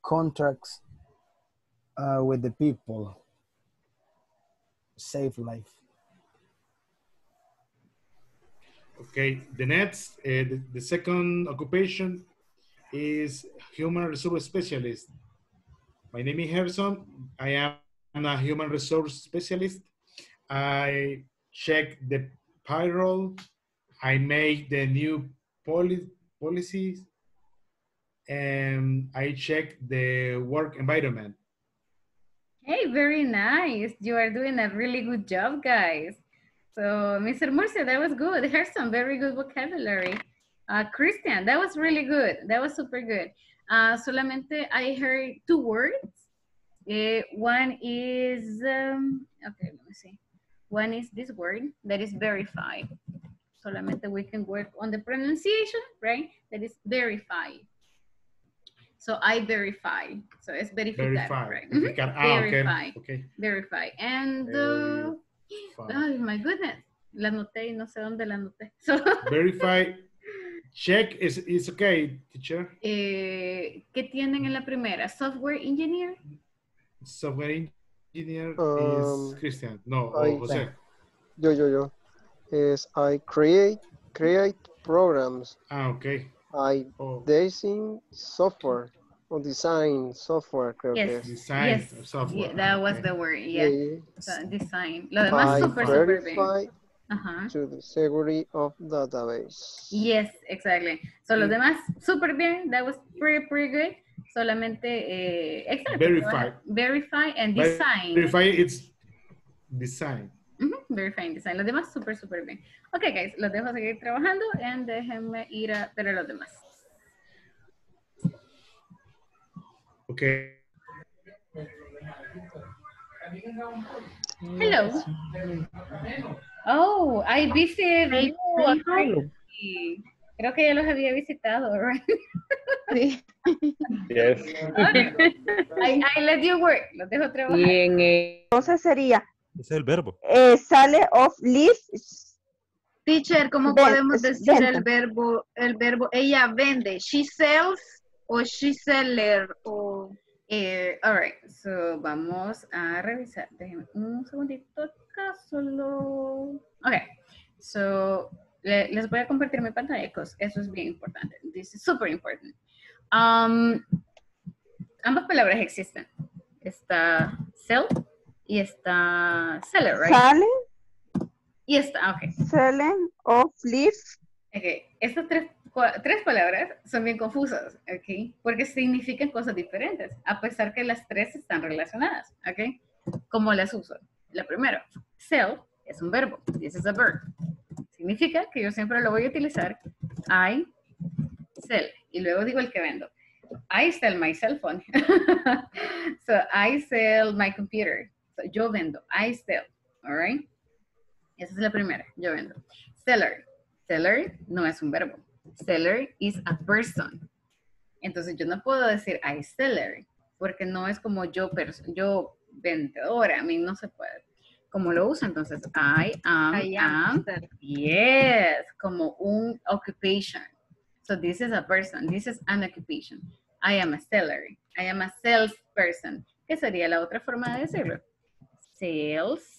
contracts uh, with the people save life Okay, the next, uh, the, the second occupation is human resource specialist. My name is Herson. I am a human resource specialist. I check the payroll. I make the new poli policies. And I check the work environment. Hey, very nice. You are doing a really good job, guys. So, Mr. Murcia, that was good. *laughs* Here's some very good vocabulary. Uh, Christian, that was really good. That was super good. Uh, solamente I heard two words. Eh, one is, um, okay, let me see. One is this word that is verify. Solamente we can work on the pronunciation, right? That is verify. So I verify. So it's verificar, Verify. right? Mhm. Verificar. Ah, okay. Verify. Okay. Verify. And, uh, oh my goodness. La anoté y no sé dónde la anoté. *laughs* So, Verify. Check is, is okay, teacher. eh, ¿Qué tienen en la primera? Software engineer. Software engineer Um, is Christian. No, I- or Jose. Yo, yo, yo. Is I create create programs. Ah, okay. I Oh. design software or design software, creo que Yes. es. Design yes. software. Yeah, that was Okay. the word. Yeah, Yeah. yeah. So, design. Lo demás I super, super bien. verify Ajá. to the security of database. Yes, exactly. So, los demás, súper bien. That was pretty, pretty good. Solamente, eh, exacto. Verify. Verify and Ver- design. Verify it's design. Ujú, Verify and design. Los demás, súper, súper bien. Ok, guys, los dejo seguir trabajando y déjenme ir a ver a los demás. Okay. Hello. Oh, I visited you already. Creo que ya los había visitado, right? *laughs* Sí. Yes. *laughs* Okay. I, I let you work. Los dejo trabajar. Bien, eh, Entonces sería. Ese es el verbo. Eh, sale of leave. Teacher, ¿cómo Ven- podemos decir venta. el verbo, el verbo, ella vende? She sells o she seller o Eh, all right, so vamos a revisar. Déjenme un segundito acá solo. Ok, so le- les voy a compartir mi pantalla, because eso es bien importante. This is super important. Um, ambas palabras existen. Está sell y está seller, right? Sale, Y está, ok. selling of leave. Ok, estas tres, tres palabras son bien confusas, ¿ok? Porque significan cosas diferentes, a pesar que las tres están relacionadas, ¿ok? ¿Cómo las uso? La primera, sell es un verbo, this is a verb. Significa que yo siempre lo voy a utilizar, I sell, y luego digo el que vendo. I sell my cell phone. *laughs* so, I sell my computer. Yo vendo, I sell, all right? Esa es la primera, yo vendo. Seller. Seller no es un verbo. Seller is a person. Entonces yo no puedo decir I seller, porque no es como yo, yo vendedora, a mí no se puede. Como lo uso entonces, I am, I am am, seller. yes, como un occupation. So this is a person, this is an occupation. I am a seller, I am a salesperson. ¿qué sería la otra forma de decirlo? Sales.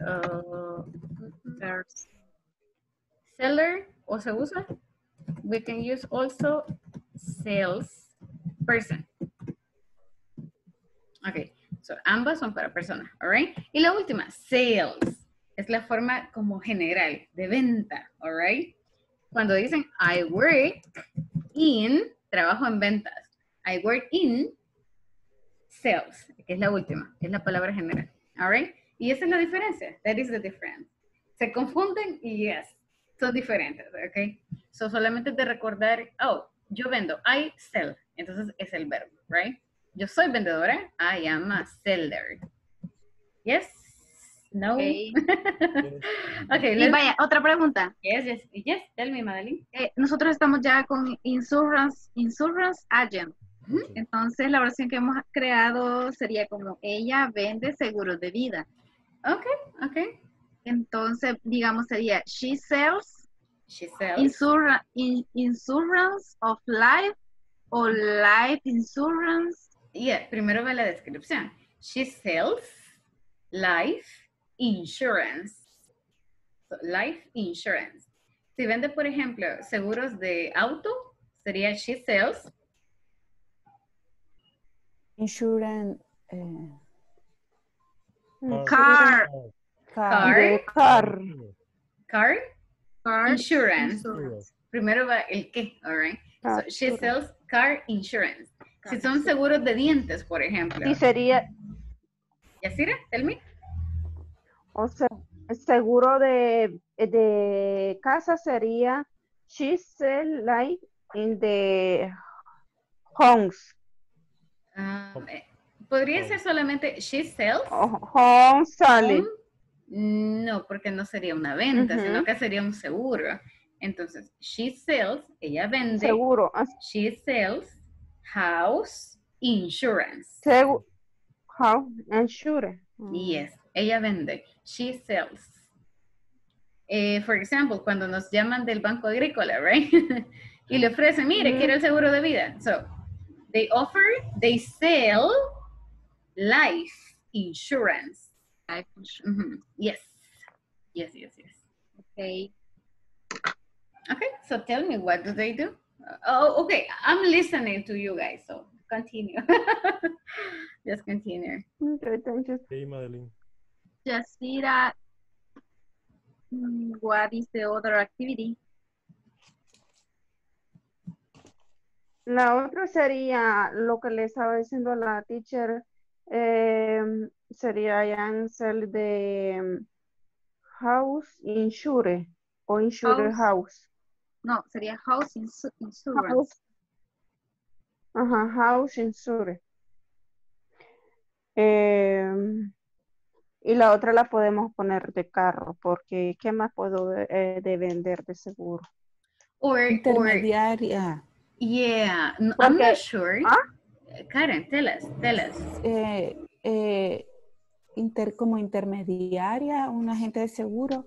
uh, seller o se usa. We can use also sales person. Ok, so ambas son para personas, alright? Y la última, sales. Es la forma como general de venta, alright? Cuando dicen I work in, trabajo en ventas. I work in sales, que es la última, es la palabra general, alright? Y esa es la diferencia. That is the difference. Se confunden y yes, son diferentes, ¿ok? So solamente de recordar, oh, yo vendo, I sell. Entonces es el verbo, right? Yo soy vendedora, I am a seller. Yes? No? Ok. *laughs* okay, Y let's- vaya, otra pregunta. Yes, yes, yes, tell me, Madeline. Eh, nosotros estamos ya con Insurance, insurance Agent. Entonces, la versión que hemos creado sería como ella vende seguros de vida. Ok, ok. Entonces, digamos, sería she sells, She sells. insura- in- insurance of life o life insurance. Yeah, primero va la descripción. She sells life insurance. So, life insurance. Si vende, por ejemplo, seguros de auto, sería she sells Insurance. eh, Car. car, car. car, Car insurance. insurance. Primero va el qué, alright. So, Car she sells car insurance. Si son seguros de dientes, por ejemplo. Sí, sería, ¿Yasira? Tell me. o sea, el seguro de, de casa sería she sell life in the homes. Ah, eh, Podría ser solamente she sells. Home sale. home. No, porque no sería una venta, sino que sería un seguro. Entonces, she sells, ella vende. Seguro. ah, She sells house insurance. Seguro. How insure. Yes, ella vende. She sells. Eh, for example, cuando nos llaman del Banco Agrícola, right? *laughs* y le ofrecen, mire, quiero el seguro de vida. So, they offer, they sell life insurance. Life insurance. Mhm. Yes. Yes, yes, yes. Okay. Okay, so tell me, what do they do? Oh, okay, I'm listening to you guys, so continue. *laughs* Just continue. Okay, thank you. Okay, Madeline. Yasira, mm, what is the other activity? La otra sería lo que le estaba diciendo la teacher, em, sería ya sell de em, house insure o insure House. house. No, sería house insu- insurance. House. Ajá, house insure. Em, y la otra la podemos poner de carro, porque ¿qué más puedo eh, de vender de seguro? Or, or Intermediaria. Yeah, no, I'm not sure. ¿Ah? Karen, tell us, tell us. eh, eh, inter- como intermediaria, un agente de seguro.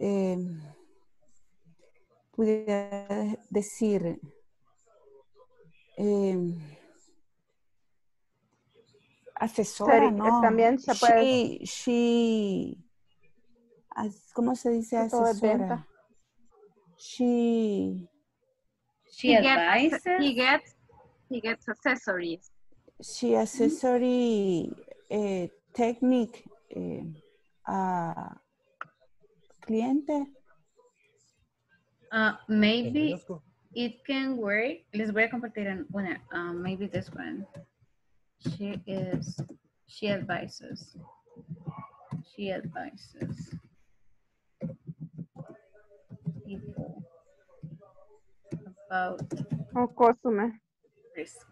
Eh, pudiera decir, eh, asesora, ¿no? también se puede- She, she, as- ¿cómo se dice asesora? She, She He gets, advises. he gets, he gets accessories. she accessory eh, technique eh, a cliente. Uh, maybe it can work. Les voy a compartir en una. Um, maybe this one. She is, she advises. She advises about O customer. risk.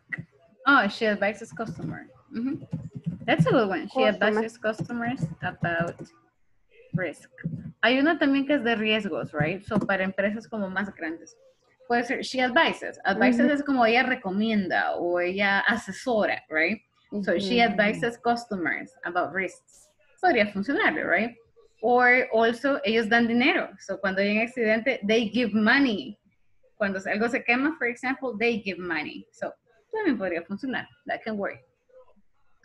Oh, she advises customer. Mhm. That's a good one. She Customer. advises customers about risk. Hay una también que es de riesgos, right? So para empresas como más grandes. Puede ser, she advises. Advises Ujú. es como ella recomienda o ella asesora, right? So she advises customers about risks. Podría funcionar, right? Or also ellos dan dinero. So cuando hay un accidente, they give money. Cuando algo se quema, for example, they give money. So también podría funcionar. That can work.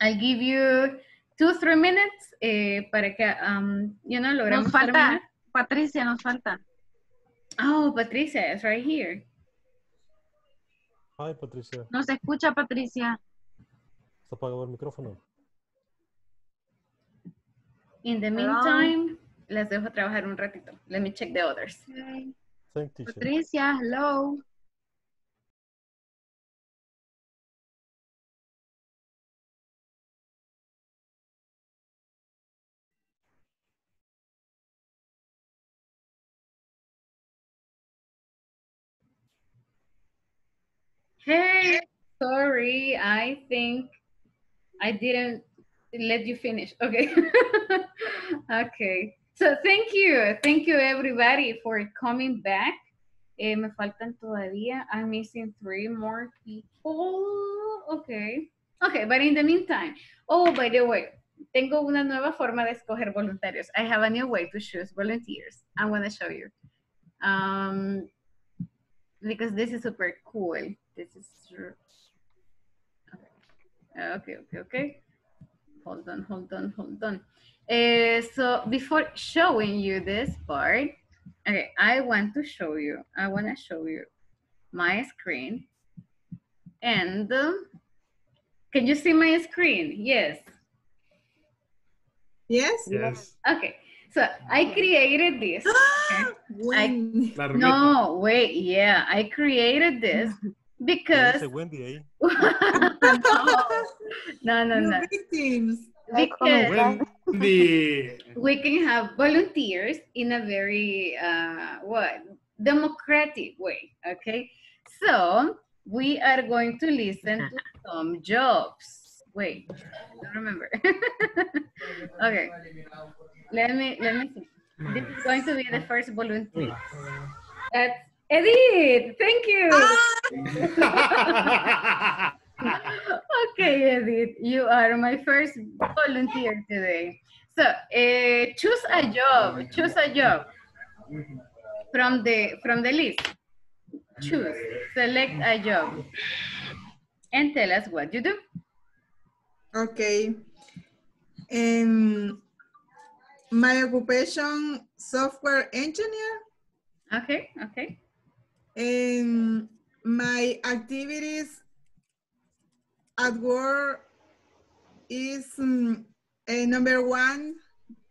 I'll give you two, three minutes eh, para que, um, you know, logremos Nos falta, terminar. Patricia, nos falta. Oh, Patricia is right here. Ay, Patricia, No se escucha, Patricia. está apagado el micrófono. In the Hello? meantime, las dejo trabajar un ratito. Let me check the others. Thank teacher. Patricia, hello. Hey, sorry, I think I didn't let you finish. Okay. *laughs* okay. So thank you. Thank you everybody for coming back. Eh, me faltan todavía. I'm missing three more people. Okay. Okay, but in the meantime. Oh, by the way, tengo una nueva forma de escoger voluntarios. I have a new way to choose volunteers. I'm going to show you. Um, because this is super cool. This is okay, okay. okay. Hold on, hold on, hold on. Uh, so before showing you this part, okay, I want to show you, I want to show you my screen. And um, can you see my screen? Yes. Yes? Yes. Okay, so I created this. *gasps* okay? I, no, wait, yeah, I created this because Dice Wendy ahí. *laughs* no, no, no. Victims. Because Wendy. we can have volunteers in a very uh, what democratic way. Okay, so we are going to listen to *laughs* some jobs. Wait, I don't remember. *laughs* okay, let me let me see. This is going to be the first volunteer. That's Edith. Thank you. *laughs* okay, Edith, you are my first volunteer today. So, uh, choose a job. Choose a job from the from the list. Choose. Select a job, and tell us what you do. Okay. Um, my occupation, software engineer. Okay. Okay. And my activities at work is um, uh, number one,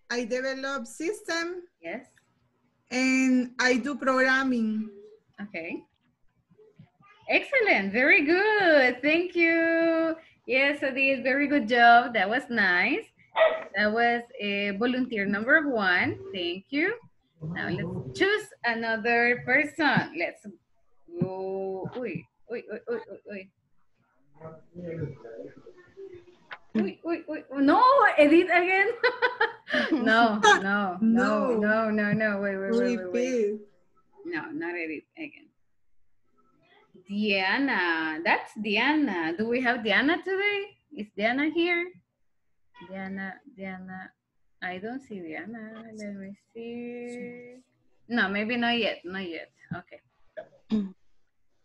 I develop system Yes. and I do programming. Okay. Excellent. Very good. Thank you. Yes, Edith, very good job. That was nice. That was a volunteer number one. Thank you. Now let's choose another person. Let's go. Uy, uy, uy, uy, uy, uy. No, Edith again. *laughs* *laughs* Ah, no, no, no, no, no, no. Wait, wait, wait, wait, wait. No, not Edith again. Diana, that's Diana. Do we have Diana today? Is Diana here? Diana, Diana. I don't see Diana. Let me see. No, maybe not yet. Not yet. Okay. *clears throat*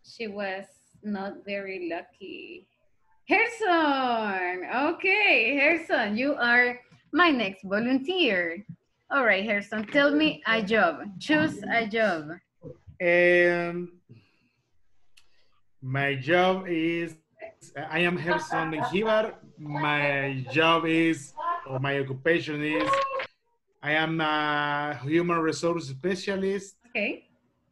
She was not very lucky. Herson. Okay, Herson, you are my next volunteer. All right, Herson, tell me a job. Choose a job. Um, my job is, I am Harrison Menjivar. My job is, or my occupation is, I am a human resource specialist. Okay.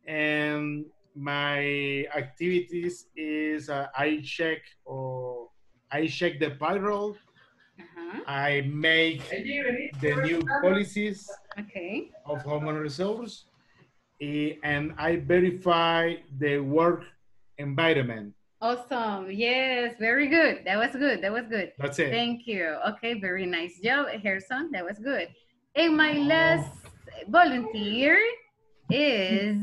And my activities is uh, I check or I check the payroll. Uh-huh. I make the new policies Okay. of human resource eh, and I verify the work environment. Awesome. Yes, very good. That was good. That was good. That's it. Thank you. Okay, very nice job, Herson. That was good. And my last volunteer is.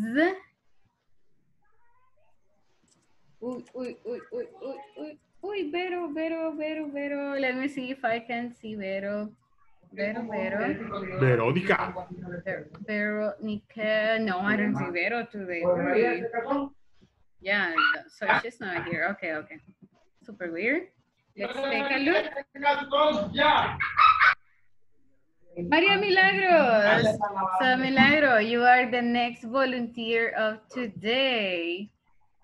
Uy, uy, uy, uy, uy, uy, uy, Vero, Vero, Vero, Vero. Let me see if I can see Vero. Vero, Vero. Verónica. Ver- Veronica. No, I don't see Vero today. Really. Yeah, so she's not here. Okay, okay. Super weird. Let's take a look. Maria Milagros. So Milagro, you are the next volunteer of today.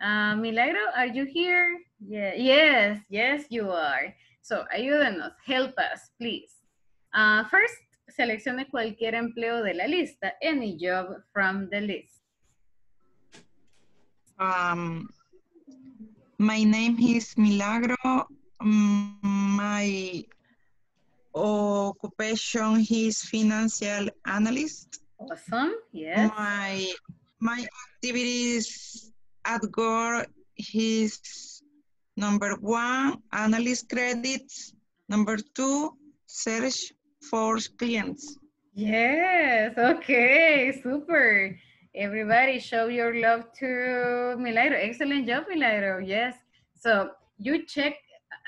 Uh, Milagro, are you here? Yeah, yes, yes, you are. So, ayúdanos, help us, please. Uh, first, seleccione cualquier empleo de la lista, any job from the list. Um, my name is Milagro. My occupation is financial analyst. Awesome, yes. My my activities at Gore is number one, analyst credits. Number two, search for clients. Yes, okay, super. Everybody show your love to Milagro. Excellent job, Milagro. Yes. So you check,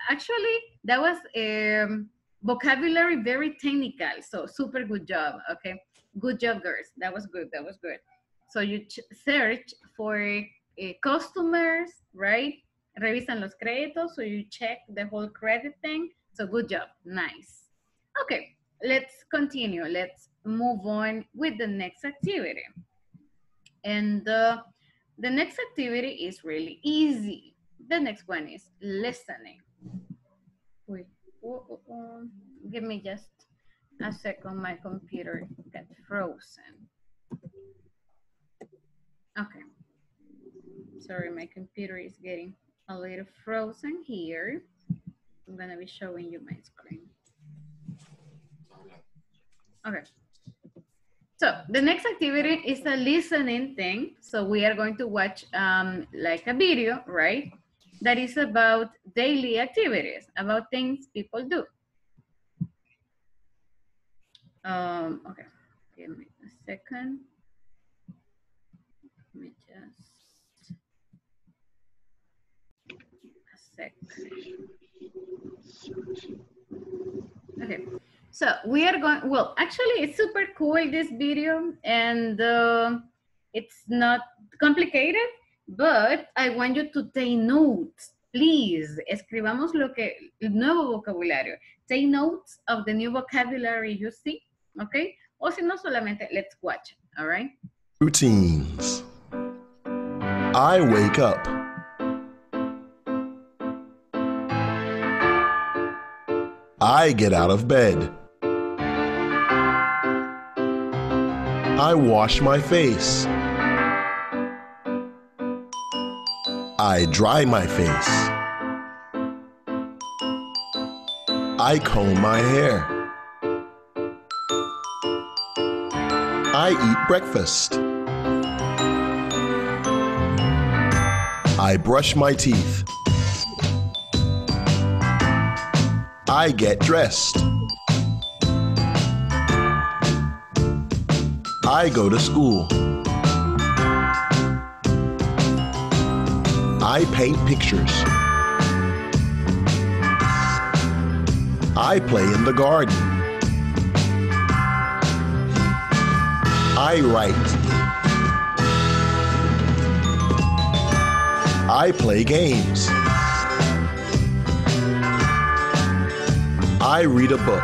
actually, that was um, vocabulary very technical. So super good job. Okay. Good job, girls. That was good. That was good. So you ch- search for uh, customers, right? Revisan los créditos. So you check the whole credit thing. So good job. Nice. Okay. Let's continue. Let's move on with the next activity. And uh, the next activity is really easy. The next one is listening. Wait, oh, oh, oh. give me just a second. My computer got frozen. Okay. Sorry, my computer is getting a little frozen here. I'm gonna be showing you my screen. Okay. So the next activity is a listening thing. So we are going to watch um, like a video, right? That is about daily activities, about things people do. Um, okay, give me a second. Let me just second. Okay. So we are going, well, actually it's super cool, this video, and uh, it's not complicated, but I want you to take notes. Please, escribamos lo que, el nuevo vocabulario. Take notes of the new vocabulary you see, okay? O si no, solamente let's watch, all right? Routines. I wake up. I get out of bed. I wash my face. I dry my face. I comb my hair. I eat breakfast. I brush my teeth. I get dressed. I go to school. I paint pictures. I play in the garden. I write. I play games. I read a book.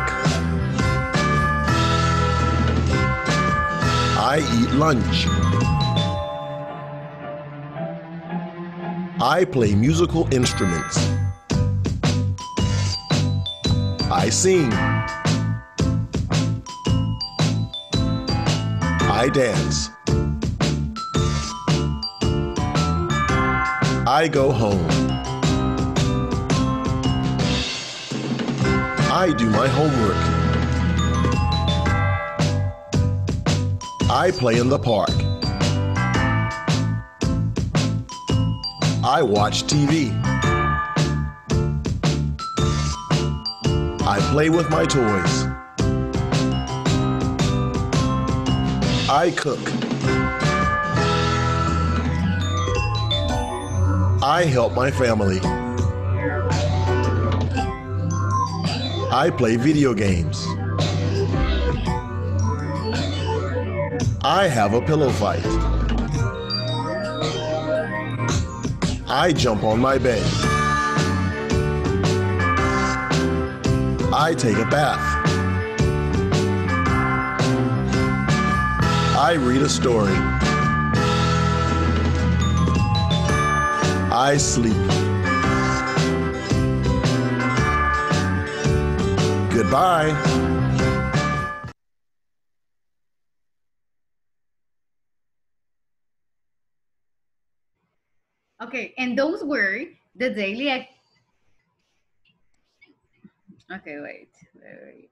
I eat lunch. I play musical instruments. I sing. I dance. I go home. I do my homework. I play in the park. I watch TV. I play with my toys. I cook. I help my family. I play video games. I have a pillow fight. I jump on my bed. I take a bath. I read a story. I sleep. Goodbye. Okay, and those were the daily act. Okay, wait, wait, wait.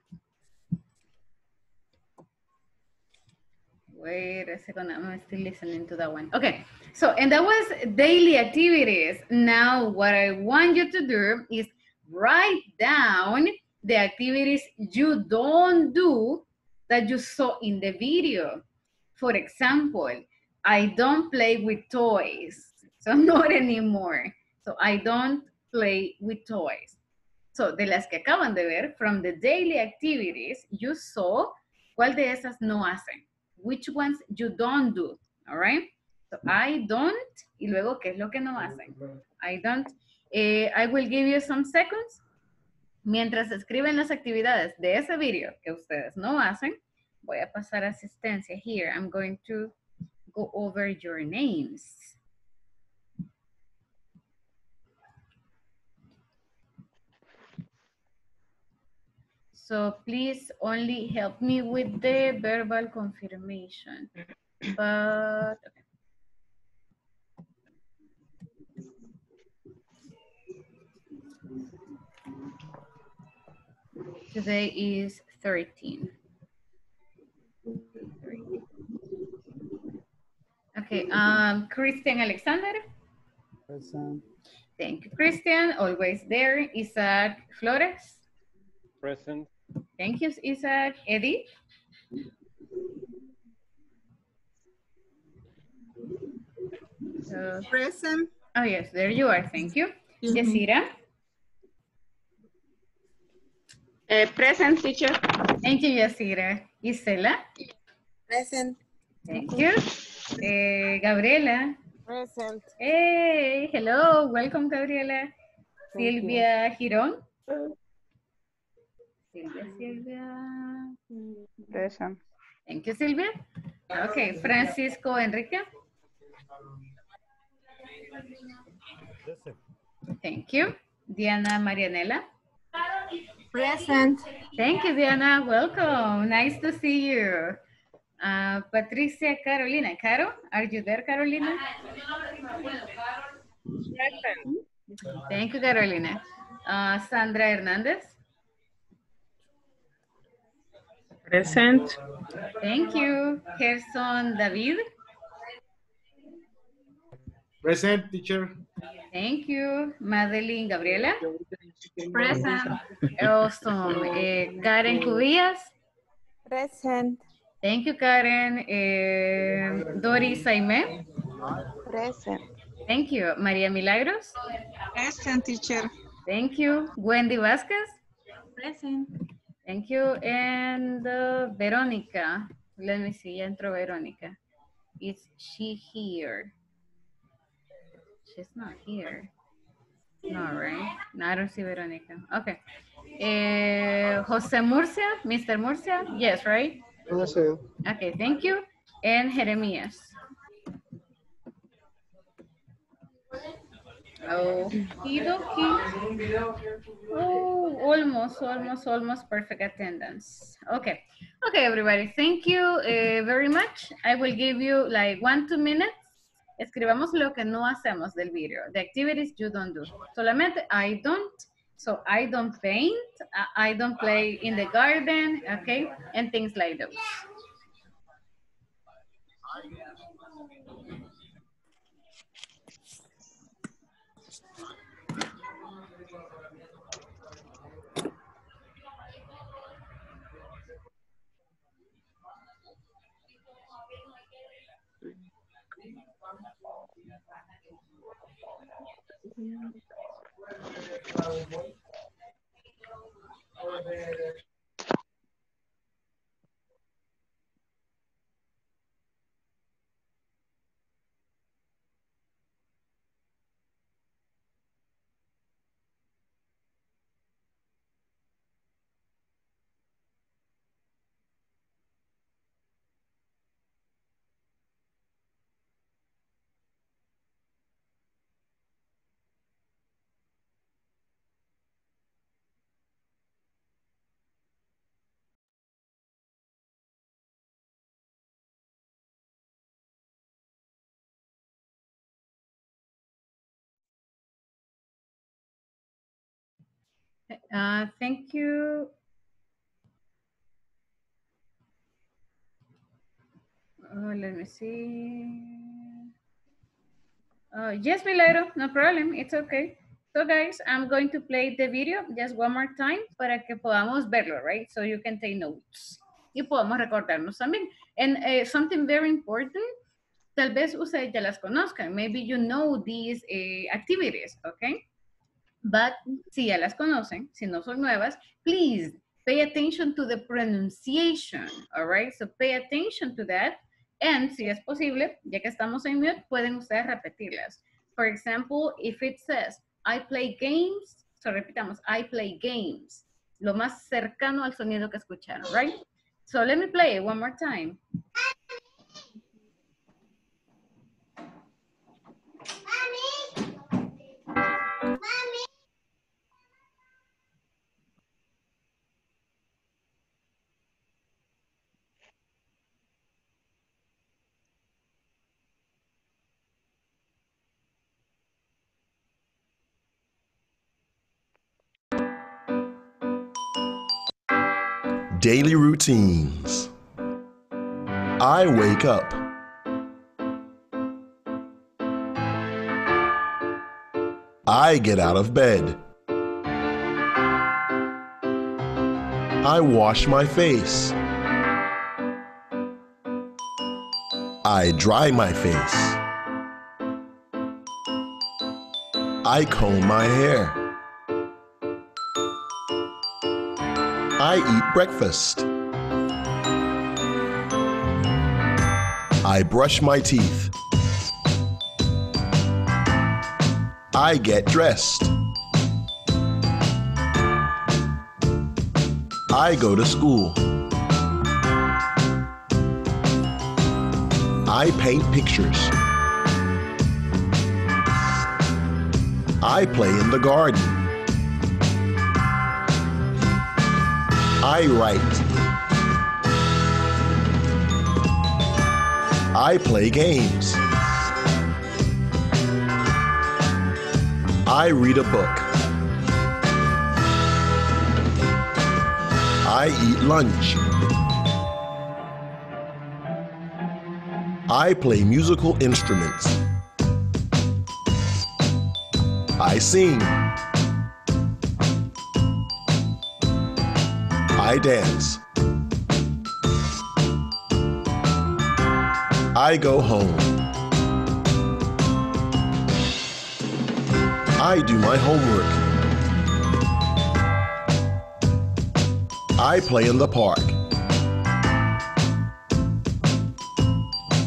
Wait a second, I'm still listening to that one. Okay, so, and that was daily activities. Now, what I want you to do is write down the activities you don't do that you saw in the video. For example, I don't play with toys. So *laughs* not anymore. So I don't play with toys. So de las que acaban de ver, from the daily activities, you saw cuál de esas no hacen. Which ones you don't do, all right? So I don't, y luego qué es lo que no hacen. I don't. Eh, I will give you some seconds. Mientras escriben las actividades de ese video que ustedes no hacen, voy a pasar asistencia here. I'm going to go over your names. So please only help me with the verbal confirmation. But Today is 13. Okay, um, Christian Alexander. Present. Thank you, Christian. Always there. Isaac Flores. Present. Thank you, Isaac. Edith. So, Present. oh, yes, there you are. Thank you. Yasira. Eh, present, teacher. Thank you, Yasira. Isela. Present. Thank you. Eh, Gabriela. Present. Hey, hello. Welcome, Gabriela. Thank Silvia Girón. Silvia, Silvia. Present. Thank you, Silvia. Okay, Francisco Enrique. Present. Thank you. Diana Marianela. Present. Thank you, Diana. Welcome. Nice to see you. Uh, Patricia Carolina. Caro, are you there, Carolina? Thank you, Carolina. Uh, Sandra Hernandez. Present. Thank you. Herson David. Present, teacher. Thank you. Madeline Gabriela. Present. Awesome. Eh, Karen Cubillas. Present. Thank you, Karen. Eh, Doris Saime. Present. Thank you. María Milagros. Present, teacher. Thank you. Wendy Vasquez. Present. Thank you. And uh, Veronica. Let me see. Ya entró Veronica. Is she here? She's not here. No, right? No, I don't see Veronica. Okay. Eh, Jose Murcia, Mr. Murcia. Yes, right? Present. Okay, thank you. And Jeremias. Dokie. Oh, almost, almost, almost perfect attendance. Okay. Okay, everybody. Thank you uh, very much. I will give you like one, two minutes. Escribamos lo que no hacemos del video. The activities you don't do. Solamente I don't. So I don't paint. I I don't play in the garden. Okay. And things like those. Yeah. Uh, thank you. Oh, let me see. Uh, yes, Milagro, no problem. It's okay. So guys, I'm going to play the video just one more time para que podamos verlo, right? So you can take notes. Y podamos recordarnos también. And uh, something very important, tal vez ustedes ya las conozcan. Maybe you know these uh, activities, okay? But si ya las conocen, si no son nuevas, please pay attention to the pronunciation, all right? So pay attention to that. And si es posible, ya que estamos en mute, pueden ustedes repetirlas. For example, if it says, I play games, so repitamos, I play games. Lo más cercano al sonido que escucharon, right? So let me play it one more time. Daily routines. I wake up. I get out of bed. I wash my face. I dry my face. I comb my hair. I eat breakfast. I brush my teeth. I get dressed. I go to school. I paint pictures. I play in the garden. I write. I play games. I read a book. I eat lunch. I play musical instruments. I sing. I dance. I go home. I do my homework. I play in the park.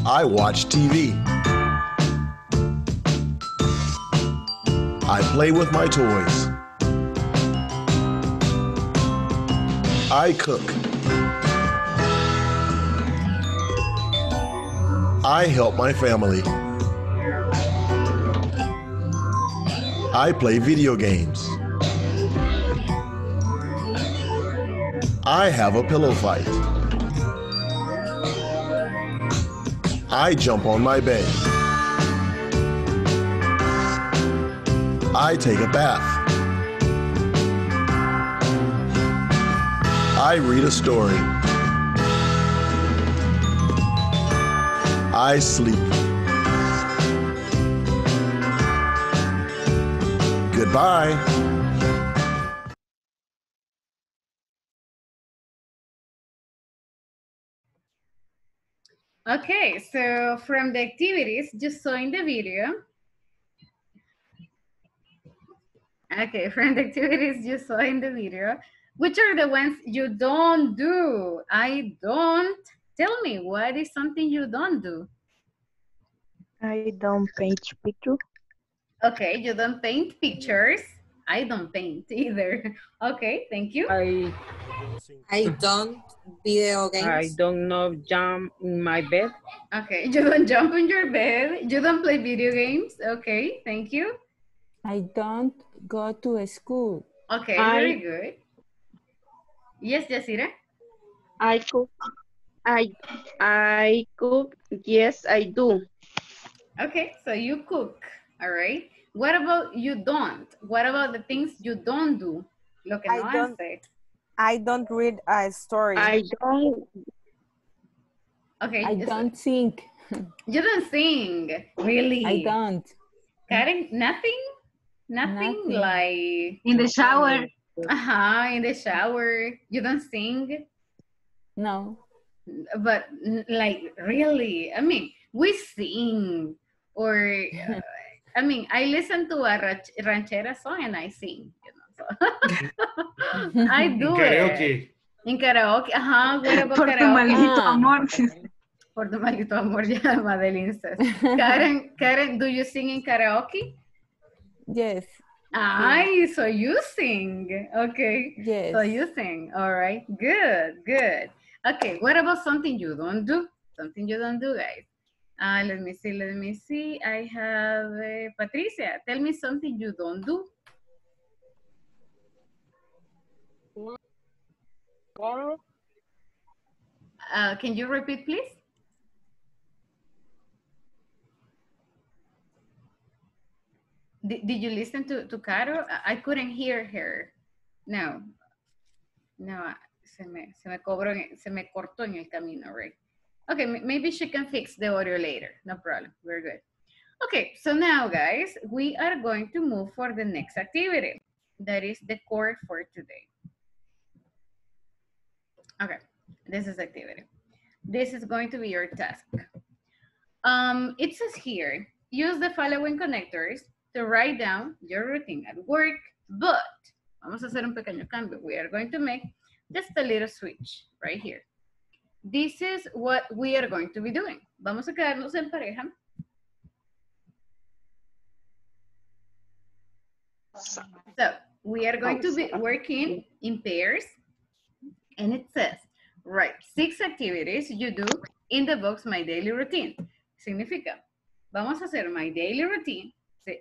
I watch TV. I play with my toys. I cook. I help my family. I play video games. I have a pillow fight. I jump on my bed. I take a bath. I read a story. I sleep. Goodbye. Okay, so from the activities just saw in the video. Okay, *laughs* from the activities you saw in the video, which are the ones you don't do? I don't. Tell me, what is something you don't do? I don't paint picture. Okay, you don't paint pictures. I don't paint *laughs* either. Okay, thank you. I I don't video games. I don't know jump in my bed. Okay, you don't jump in your bed. You don't play video games. Okay, thank you. I don't go to school. Okay, I- very good. Yes, Yasira? I cook. I I cook. Yes, I do. Okay, so you cook, all right. What about you don't? What about the things you don't do? lo que I no don't- hace. I don't read a story. I don't. Okay. I don't think. *laughs* You don't sing, really. I don't. Karen, nothing? Nothing, Nothing. like... In the shower. Uh-huh, in the shower. You don't sing? No. But, like, really? I mean, we sing. Or, *laughs* I mean, I listen to a rach- ranchera song and I sing. You know, so. *laughs* I *laughs* do Karaoke. it. Karaoke. En karaoke, ajá, güero, Por tu karaoke. maldito Ah. amor. Por tu maldito amor, ya, Madeline says. Karen, Karen, do you sing in karaoke? Yes. Ay, so you sing. Okay. Yes. So you sing. All right. Good, good. Okay, what about something you don't do? Something you don't do, guys. Uh, let me see, let me see. I have uh, Patricia. Tell me something you don't do. Uh, can you repeat, please? Did, did you listen to, to Caro? I- couldn't hear her. No. No, se me, se me cobró, se me cortó en el camino, right? Okay, maybe she can fix the audio later. No problem. We're good. Okay, so now, guys, we are going to move for the next activity. That is the core for today. Okay, this is activity. This is going to be your task. Um, it says here, use the following connectors to write down your routine at work, but vamos a hacer un pequeño cambio. We are going to make just a little switch right here. This is what we are going to be doing. Vamos a quedarnos en pareja. So we are going to be working in pairs and it says, write six activities you do in the box My Daily Routine. Significa, vamos a hacer My Daily Routine,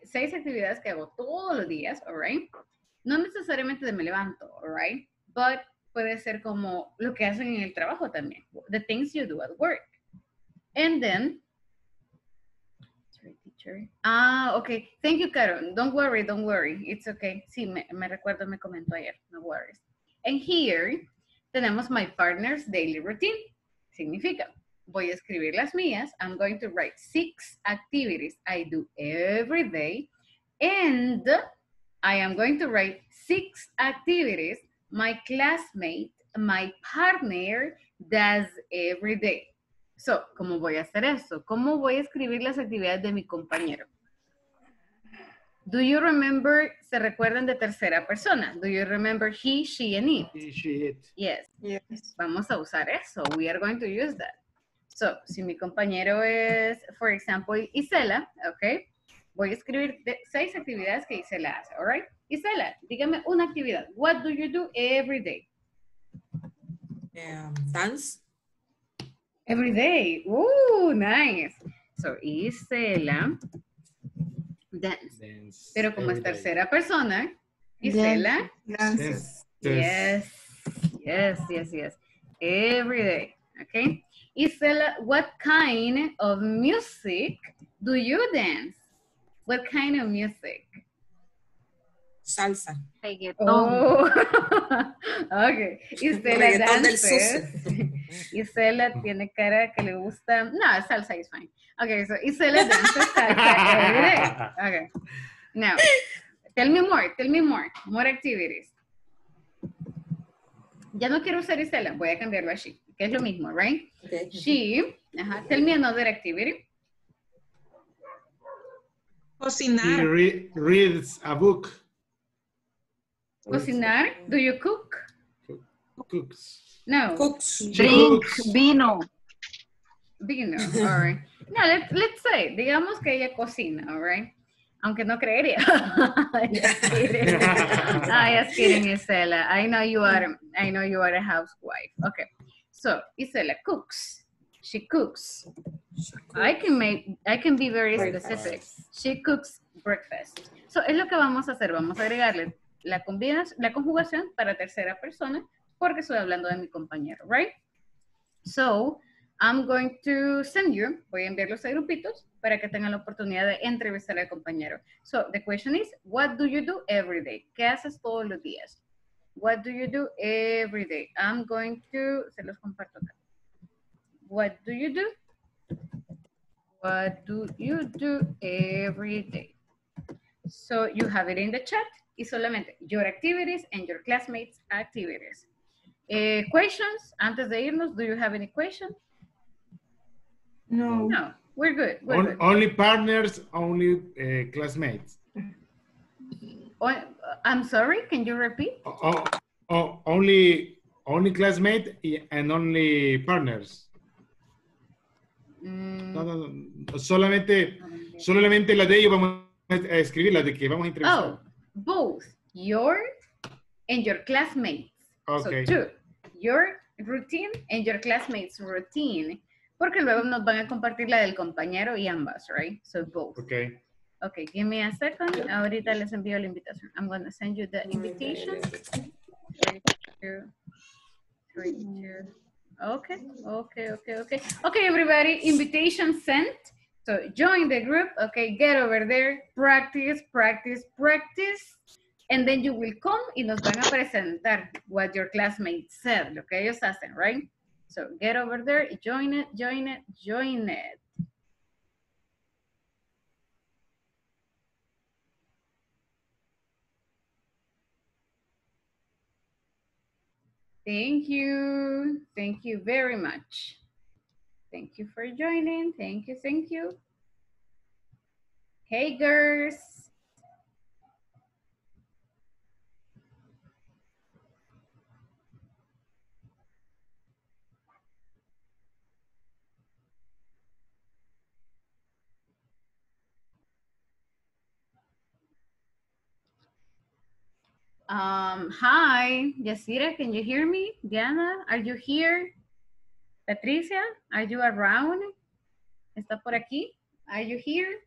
seis actividades que hago todos los días, all right? No necesariamente me levanto, all right? But puede ser como lo que hacen en el trabajo también. The things you do at work. And then, sorry, teacher. Ah, okay. Thank you, Karen. Don't worry, don't worry. It's okay. Sí, me, me recuerdo, me comentó ayer. No worries. And here tenemos my partner's daily routine. Significa, voy a escribir las mías. I'm going to write six activities I do every day. And I am going to write six activities my classmate, my partner does every day. So, ¿cómo voy a hacer eso? ¿Cómo voy a escribir las actividades de mi compañero? Do you remember, se recuerdan de tercera persona? Do you remember he, she, and it? He, she, it. Yes. Vamos a usar eso. We are going to use that. So, si mi compañero es, for example, Isela, ok, voy a escribir de- seis actividades que Isela hace, all right? Isela, dígame una actividad. What do you do every day? Um, dance. Every day. Ooh, nice. So, Isela, dance. Pero como es day. tercera persona, Isela, Dances. Yes, yes, yes, yes. Every day, okay? Isela, what kind of music do you dance? What kind of music? Salsa. Oh, *laughs* okay. Isela dances. Isela tiene cara que le gusta. No, salsa is fine. Okay, so Isela dances salsa every *laughs* day. Okay. Now, tell me more, tell me more, more activities. Ya no quiero usar Isela, voy a cambiarlo a she, que es lo mismo, right? She, ajá, tell me another activity. He Cocinar. re- reads a book. Cocinar, do you cook? Cooks. No. Cooks. Drink Cooks. vino. Vino, *laughs* all right. No, let's, let's say, digamos que ella cocina, all right? Aunque no creería. Ah, just kidding, Isela. I know you are, I know you are a housewife. Okay. So, Isela cooks. She cooks. I can make, I can be very specific. She cooks breakfast. So, es lo que vamos a hacer. Vamos a agregarle la, la conjugación para tercera persona porque estoy hablando de mi compañero, right? So, I'm going to send you, voy a enviarlos a grupitos para que tengan la oportunidad de entrevistar al compañero. So, the question is, what do you do every day? ¿Qué haces todos los días? What do you do every day? I'm going to, se los comparto acá. What do you do? What do you do every day? So you have it in the chat y solamente your activities and your classmates activities. Eh, questions, antes de irnos, do you have any questions? No. No, we're good, we're On- good. only partners, only uh, classmates. Oh, I'm sorry, can you repeat? Oh, oh, only only classmate and only partners. Mm, No, no, no. Solamente, solamente las de ellos vamos a escribir, las de que vamos a entrevistar. Oh, both your and your classmates. Okay. So two, your routine and your classmates' routine. Porque luego nos van a compartir la del compañero y ambas, right? So both. Okay. Okay, give me a second. Ahorita les envío la invitación. I'm going to send you the invitation. Three, two, three, two. Okay, okay, okay, okay. Okay, everybody, invitation sent. So join the group. Okay, get over there, practice, practice, practice. And then you will come y nos van a presentar what your classmates said, lo que ellos hacen, right? So get over there, join it, join it, join it. Thank you. Thank you very much. Thank you for joining. Thank you. Thank you. Hey, girls. Um, hi, Yasira, can you hear me? Diana, are you here? Patricia, are you around? ¿Está por aquí? Are you here?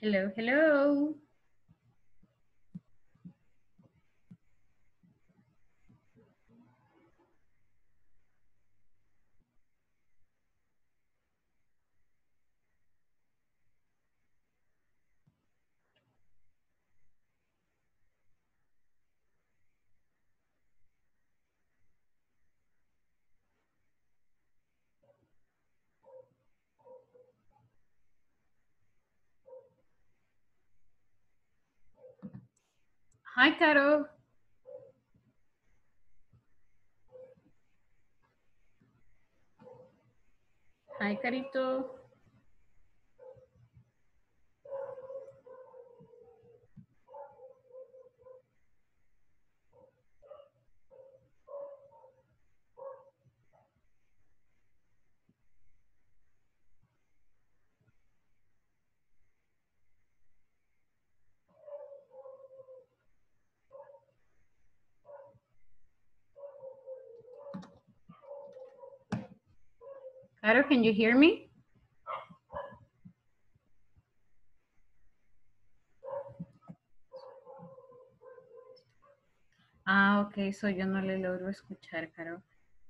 Hello, hello. Hi, Caro. Hi, Carito. Caro, can you hear me? Ah, ok, so yo no le logro escuchar, Caro.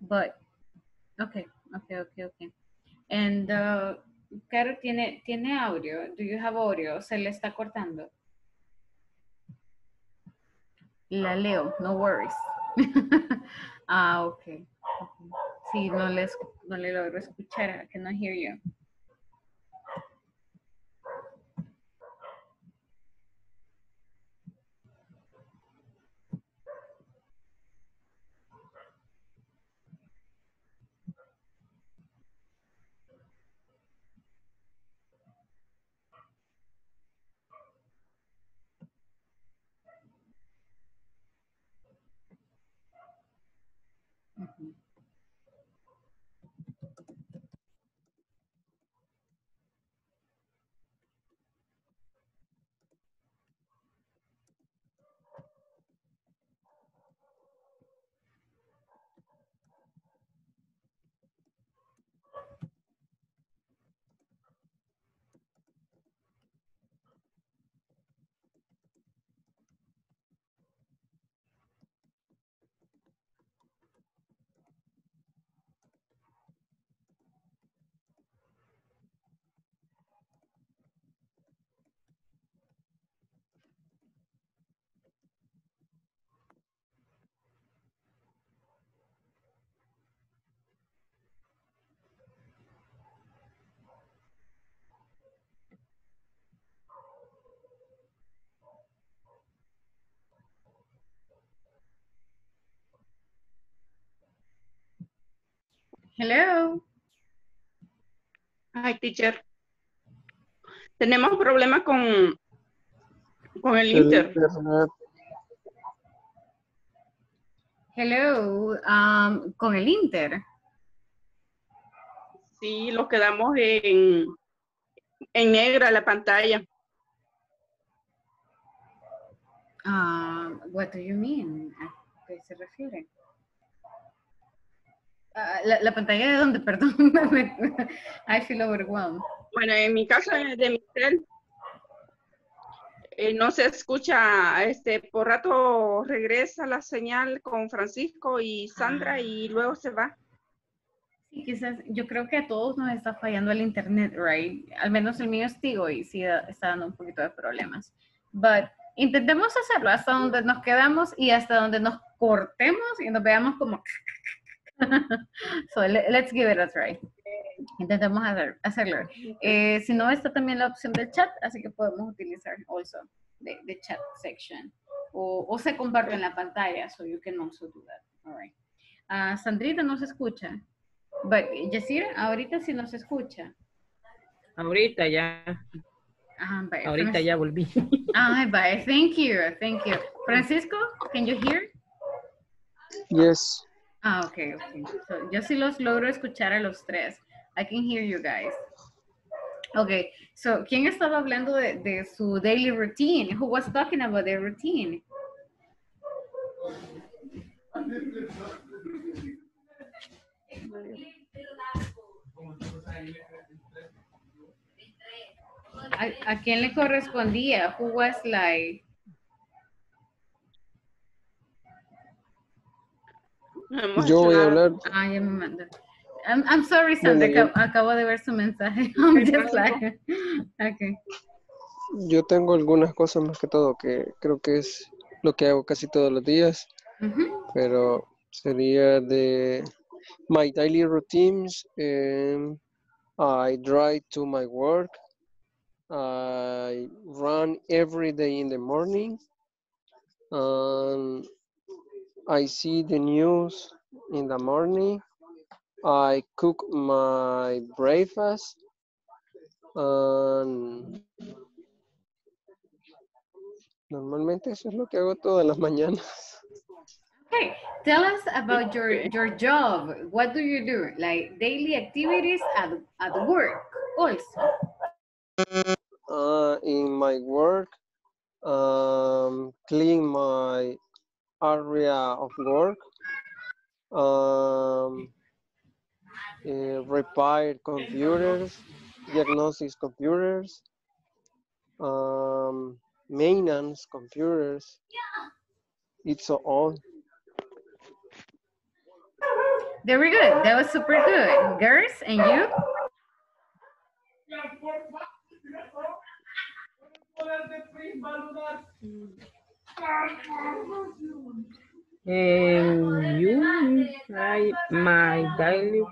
But, okay, okay, okay, okay. And, uh, ¿tiene, ¿tiene audio? Do you have audio? ¿Se le está cortando? La leo, no worries. *laughs* ah, okay. okay. Sí, no le, esc- no le logro escuchar. I cannot hear you. Hello. Hi, teacher. Tenemos problemas con, con el El Inter. internet. Hello. um, con el Inter. Sí, lo quedamos en, en negra la pantalla. Um, what do you mean? ¿A qué se refiere? Ah, la, la pantalla de dónde, *laughs* perdón. I feel overwhelmed. Bueno, en mi caso eh, de mi cel, eh, no se escucha, este, por rato regresa la señal con Francisco y Sandra y luego se va. Sí, quizás, yo creo que a todos nos está fallando el internet, right? Al menos el mío es Tigo y sí da- está dando un poquito de problemas. But intentemos hacerlo hasta donde nos quedamos y hasta donde nos cortemos y nos veamos como... *laughs* so le- let's give it a try. Intentemos hacer, hacerlo. Eh, si no, está también la opción del chat, así que podemos utilizar also the, the chat section. O, o se comparte en la pantalla, so you can also do that. All right. Ah, Sandrita no se escucha. But, Yasira, ahorita sí nos escucha. Ahorita ya. Vaya, Ahorita ya volví. *laughs* Ay, vaya, thank you, thank you. Francisco, can you hear? Yes. Ah, ok, ok. So, yo sí los logro escuchar a los tres. I can hear you guys. Okay, so, ¿quién estaba hablando de, su daily routine? Who was talking about their routine? ¿A, a quién le correspondía? Who was like, Yo voy a hablar. ah, ya me mandó. I'm, I'm sorry, Sandra, Bueno, yo- acabo, de ver su mensaje. *laughs* I'm just like, okay. Yo tengo algunas cosas más que todo que creo que es lo que hago casi todos los días, Ujú. pero sería de my daily routines. um, I drive to my work. I run every day in the morning. Um, I see the news in the morning. I cook my breakfast. and normalmente eso es lo que hago todas las mañanas. Okay, tell us about your, your job. What do you do? Like daily activities at, at work also. Uh, in my work, um, clean my area of work, um, uh, repair computers, diagnosis computers, um, maintenance computers. It's all. Very good. That was super good. Girls, and you? And you, my daily.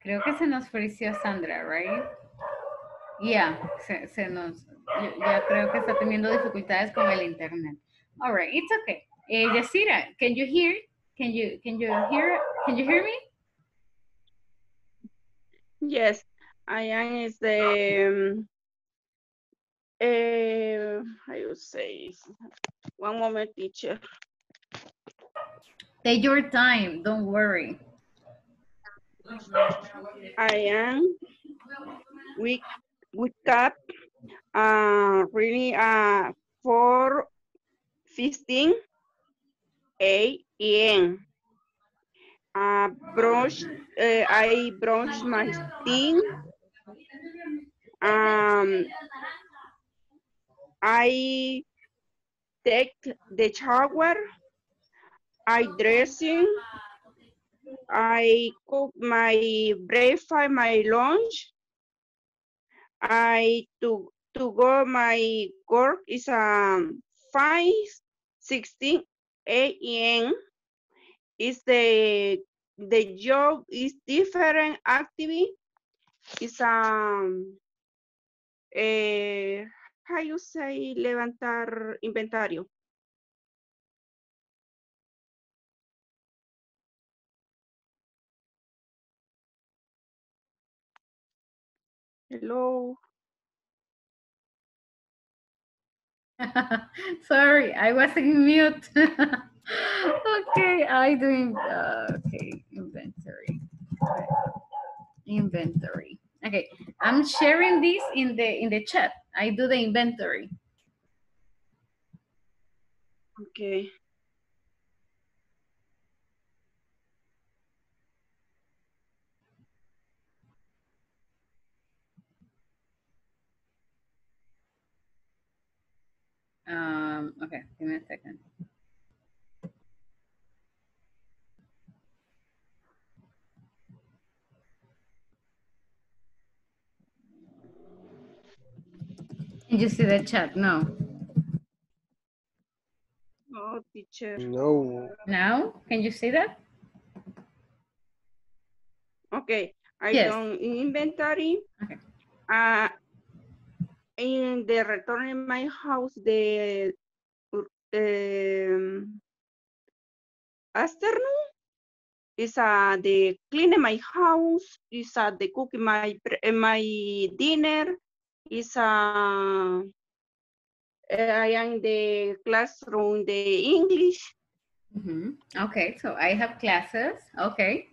Creo que se nos frició Sandra, right? Yeah, se, se nos, ya creo que está teniendo dificultades con el internet. All right, it's okay. Eh, Yasira, can you hear? Can you can you hear? Can you hear me? Yes, I am. Is the um, uh, I would say one moment, teacher. Take your time. Don't worry. I am. We wake up uh, really uh, 4 15 a N. Brush, uh, I brush my teeth. Um, I take the shower. I dressing. I cook my breakfast, my lunch. I to to go my work is um five sixteen a.m. Is the the job is different activity. Is um eh, how you say levantar inventario. Hello. *laughs* Sorry, I was in mute. *laughs* okay, I do, uh, okay, inventory. Inventory. Okay, I'm sharing this in the in the chat. I do the inventory. Okay. Um, okay, give me a second. Can you see the chat? No. Oh, teacher. No. Now, can you see that? Okay, I Yes. done inventory. Okay. Uh, in the return in my house, the um, afternoon is uh, the cleaning my house, is uh, the cooking my uh, my dinner, is uh, I am in the classroom, the English. Mhm. Okay, so I have classes. Okay.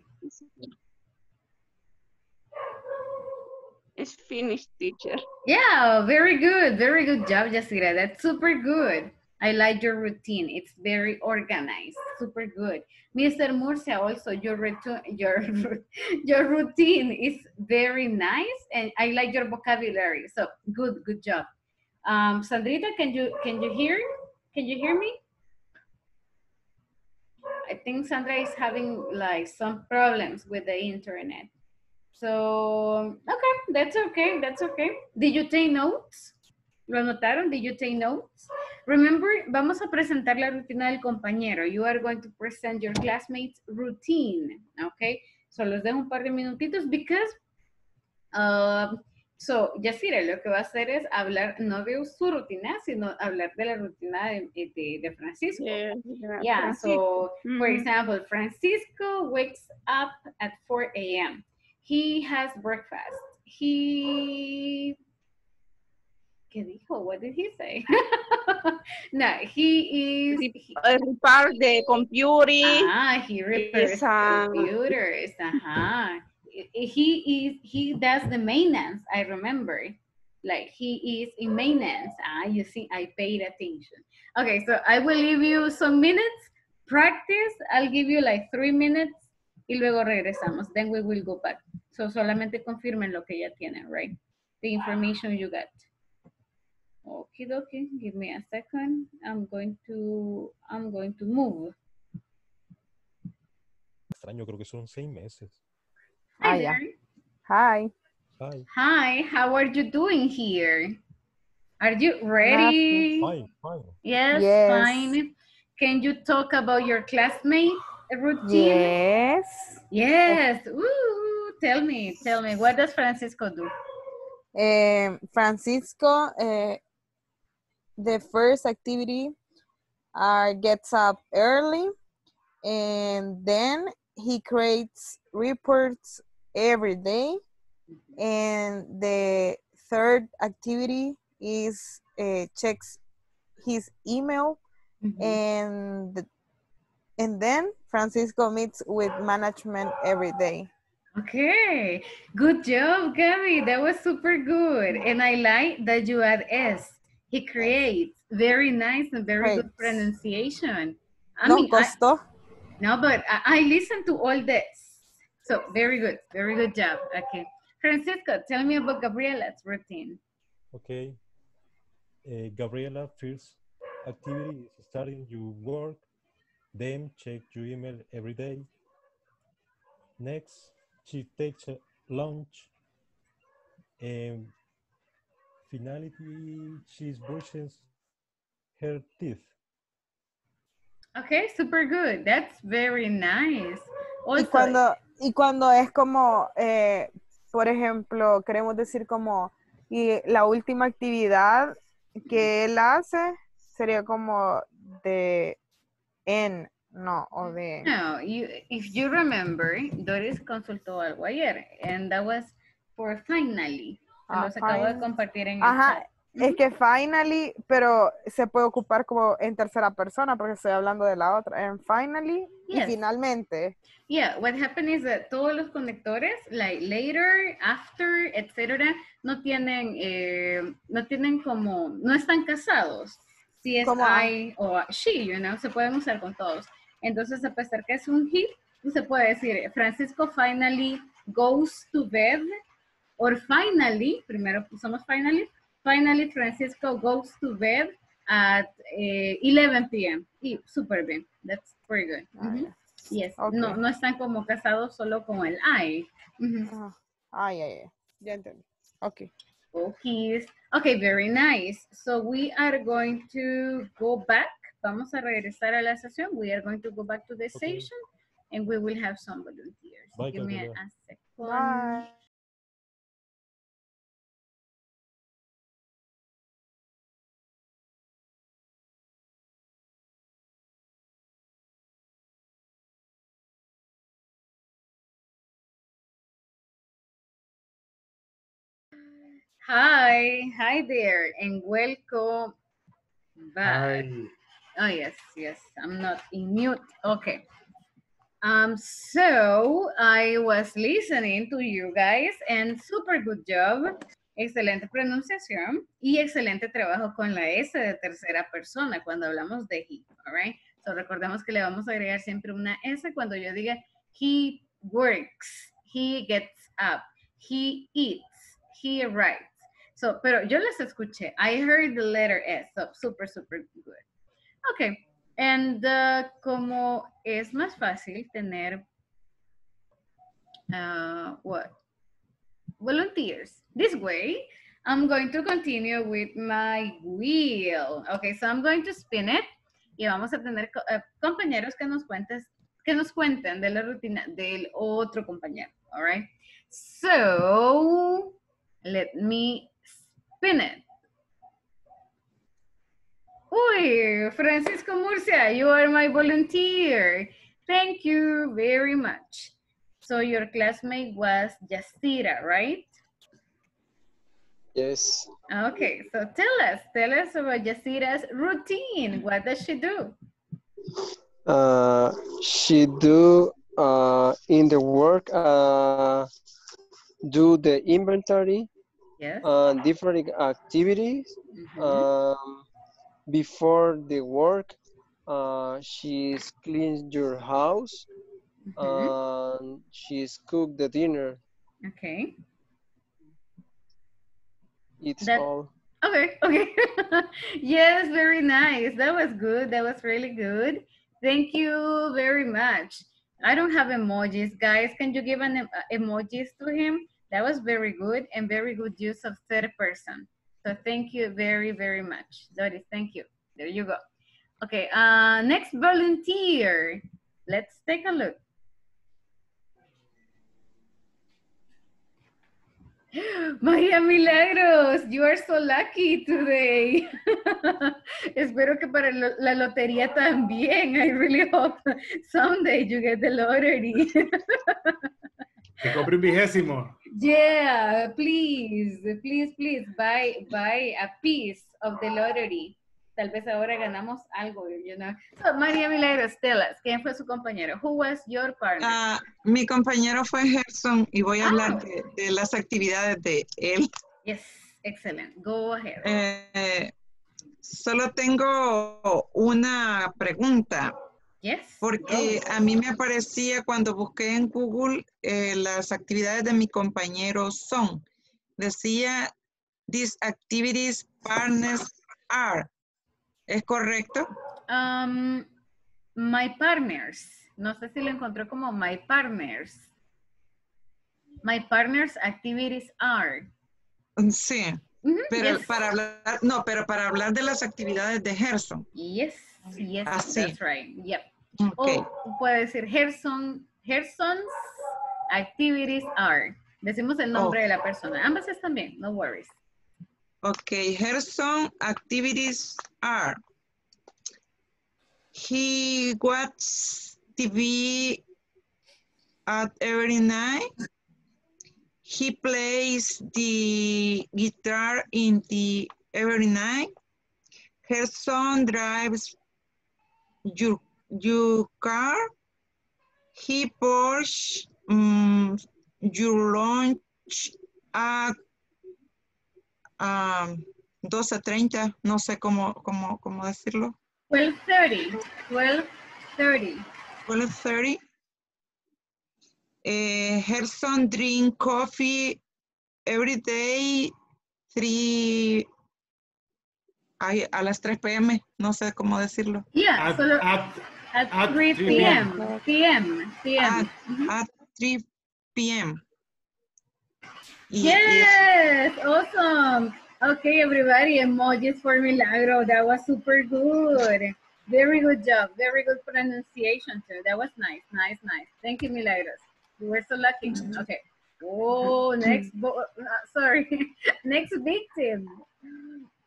It's finished, teacher. Yeah, very good. Very good job, Yasira. That's super good. I like your routine. It's very organized. Super good. Mr. Murcia, also your routine, your *laughs* your routine is very nice, and I like your vocabulary. So good, good job. Um, Sandrita, can you can you hear? Can you hear me? I think Sandra is having like some problems with the internet. So, okay, that's okay, that's okay. Did you take notes? ¿Lo anotaron? Did you take notes? Remember, vamos a presentar la rutina del compañero. You are going to present your classmates' routine, okay? So, los dejo un par de minutitos because, uh, so, Yasira, lo que va a hacer es hablar no de su rutina, sino hablar de la rutina de, de, de Francisco. Yeah, Yeah, so for Mhm. example, Francisco wakes up at 4 a.m. He has breakfast. He. ¿Qué dijo? What did he say? *laughs* no, he is. he- Uh, repair the computer. Ah, he repairs is, uh, computers. Uh-huh. He is. He does the maintenance. I remember. Like he is in maintenance. Ah, you see, I paid attention. Okay, so I will give you some minutes. Practice. I'll give you like three minutes y luego regresamos. Then we will go back. So solamente confirmen lo que ya tienen, right? The information you got. Okay, dokie. Give me a second. I'm going to. I'm going to move. Extraño, creo que son seis meses. Hi Ah. Hi. Hi. Hi, how are you doing here? Are you ready? Fine, fine. Yes, Yes. fine. Can you talk about your classmate routine? Yes. Yes. Ooh, tell me, tell me, what does Francisco do? Eh, Francisco, eh, the first activity uh, gets up early and then he creates reports every day. And the third activity is uh, checks his email and the- and then Francisco meets with management every day. Okay, good job, Gabby. That was super good. And I like that you add S. He creates. Very nice and very good pronunciation. I No mean, I- costó. No, but I, I listen to all this. So very good, very good job. Okay. Francisco, tell me about Gabriela's routine. Okay. Uh, Gabriela, first activity is starting your work, then check your email every day. Next, she takes a lunch, and finality, she brushes her teeth. Okay, super good. That's very nice. Y Also, cuando, y cuando es como, eh, por ejemplo, queremos decir como, y la última actividad que él hace sería como de en, no, o de... no, you, if you remember, Doris consultó algo ayer, and that was for finally. Ah, los acabo de compartir en el Ajá, chat. es que finally, pero se puede ocupar como en tercera persona porque estoy hablando de la otra. En finally y finalmente. Yeah, what happened is that todos los conectores, like later, after, etcétera, no tienen, eh, no tienen como, no están casados. Si es Como- I o she, you know, se pueden usar con todos. Entonces, a pesar que es un he, se puede decir, Francisco finally goes to bed, or finally, primero usamos finally, finally Francisco goes to bed at eh, 11 p.m. Y súper bien, that's very good. Ujú. Yes, no, Ok. no están como casados solo con el I. Ujú. Ay, ay, ay. Ya entendí. Ok. Okay. Okay, very nice. So we are going to go back. Vamos a regresar a la sesión. We are going to go back to the session and we will have some volunteers. Bye, Give me a, a second. Bye. Hi, hi there, and welcome back. Hi. Oh, yes, yes, I'm not in mute. Okay. Um, so I was listening to you guys and super good job. Excelente pronunciación y excelente trabajo con la S de tercera persona cuando hablamos de he, all right? So recordemos que le vamos a agregar siempre una S cuando yo diga he works, he gets up, he eats, he writes. So, pero yo les escuché. I heard the letter S, so super, super good. Okay, and uh, como es más fácil tener, uh, what? Volunteers. This way, I'm going to continue with my wheel. Okay, so I'm going to spin it y vamos a tener eh, compañeros que nos cuentes, que nos cuenten de la rutina del otro compañero. All right. So let me spin it. Uy, Francisco Murcia, you are my volunteer. Thank you very much. So your classmate was Yasira, right? Yes. Okay, so tell us, tell us about Yasira's routine. What does she do? Uh, she do uh, in the work uh, do the inventory Yes. uh, different activities um, before the work uh, she's cleaned your house and she's cooked the dinner Okay. it's That- all Okay, *laughs* okay. yes, very nice. That was good. That was really good. Thank you very much. I don't have emojis, guys. Can you give an em- uh, emojis to him? That was very good and very good use of third person. So thank you very, very much. Doris, thank you. There you go. Okay, uh, next volunteer. Let's take a look. *gasps* María Milagros, you are so lucky today. *laughs* Espero que para la lotería también. I really hope someday you get the lottery. *laughs* Que compre un vigésimo. yeah, please, please, please buy buy a piece of the lottery. Tal vez ahora ganamos algo, you know. So, María Milagros, tell us, ¿quién fue su compañero? Who was your partner? Ah, mi compañero fue Gerson y voy a hablar de, de las actividades de él. Yes, excellent. Go ahead. Eh, solo tengo una pregunta. Yes. Porque a mí me aparecía cuando busqué en Google eh, las actividades de mi compañero son. Decía, these activities partners are. ¿Es correcto? Um, my partners. No sé si lo encontró como my partners. My partners activities are. Sí. Ujú, Pero yes. para hablar, no, pero para hablar de las actividades de Gerson. Yes, yes, Así. that's right. Yep. Ok. O puede decir Herson, Herson's activities are. Decimos el nombre Oh. de la persona. Ambas están bien, no worries. Okay, Herson activities are he watches TV at every night. He plays the guitar in the every night. Herson drives your, your car. He pours um, your lunch at um, 12.30, no sé cómo, cómo, cómo decirlo. 12.30, 12.30. 12.30. Eh, Herson drink coffee every day, 3, ay, a las 3 p.m., no sé cómo decirlo. Yeah, At, solo at, at at 3 3 p.m. p.m. p.m. Mm-hmm. At 3 p.m. Y- y Yes, awesome. Okay, everybody, emojis for Milagro. That was super good. Very good job. Very good pronunciation too. That was nice, nice, nice. Thank you, Milagros. You were so lucky. Mm-hmm. Okay. Oh, next, mm-hmm. bo- uh, sorry, *laughs* next victim.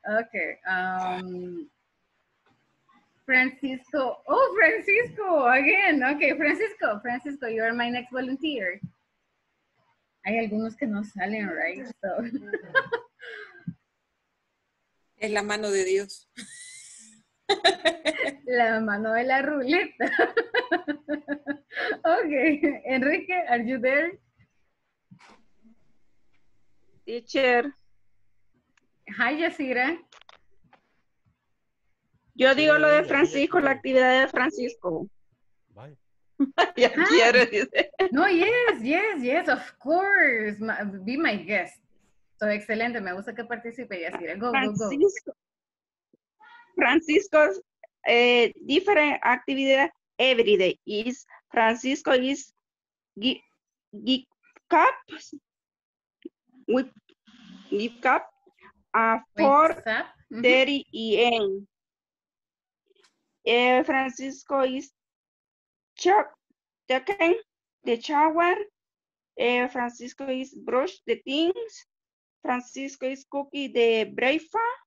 Okay. Um, Francisco. Oh, Francisco again. Okay, Francisco. Francisco, you are my next volunteer. Hay algunos que no salen, right? So. *laughs* Es la mano de Dios. *laughs* La mano de la ruleta. *laughs* okay. Enrique, are you there? Teacher. Hi, Yasira. Yo digo lo de Francisco, la actividad de Francisco. Bye. *laughs* ya Ah. quiere, dice. No, yes, yes, yes, of course. Be my guest. So, excelente. Me gusta que participe, Yasira. Go, go, go. Francisco. Francisco's uh, different activity every day is Francisco is gi- gi- cup with give cup for Wakes up. Mhm. 30 a.m. Eh, Francisco is chuck the shower. Eh, Francisco is brush the things. Francisco is cooking the breakfast.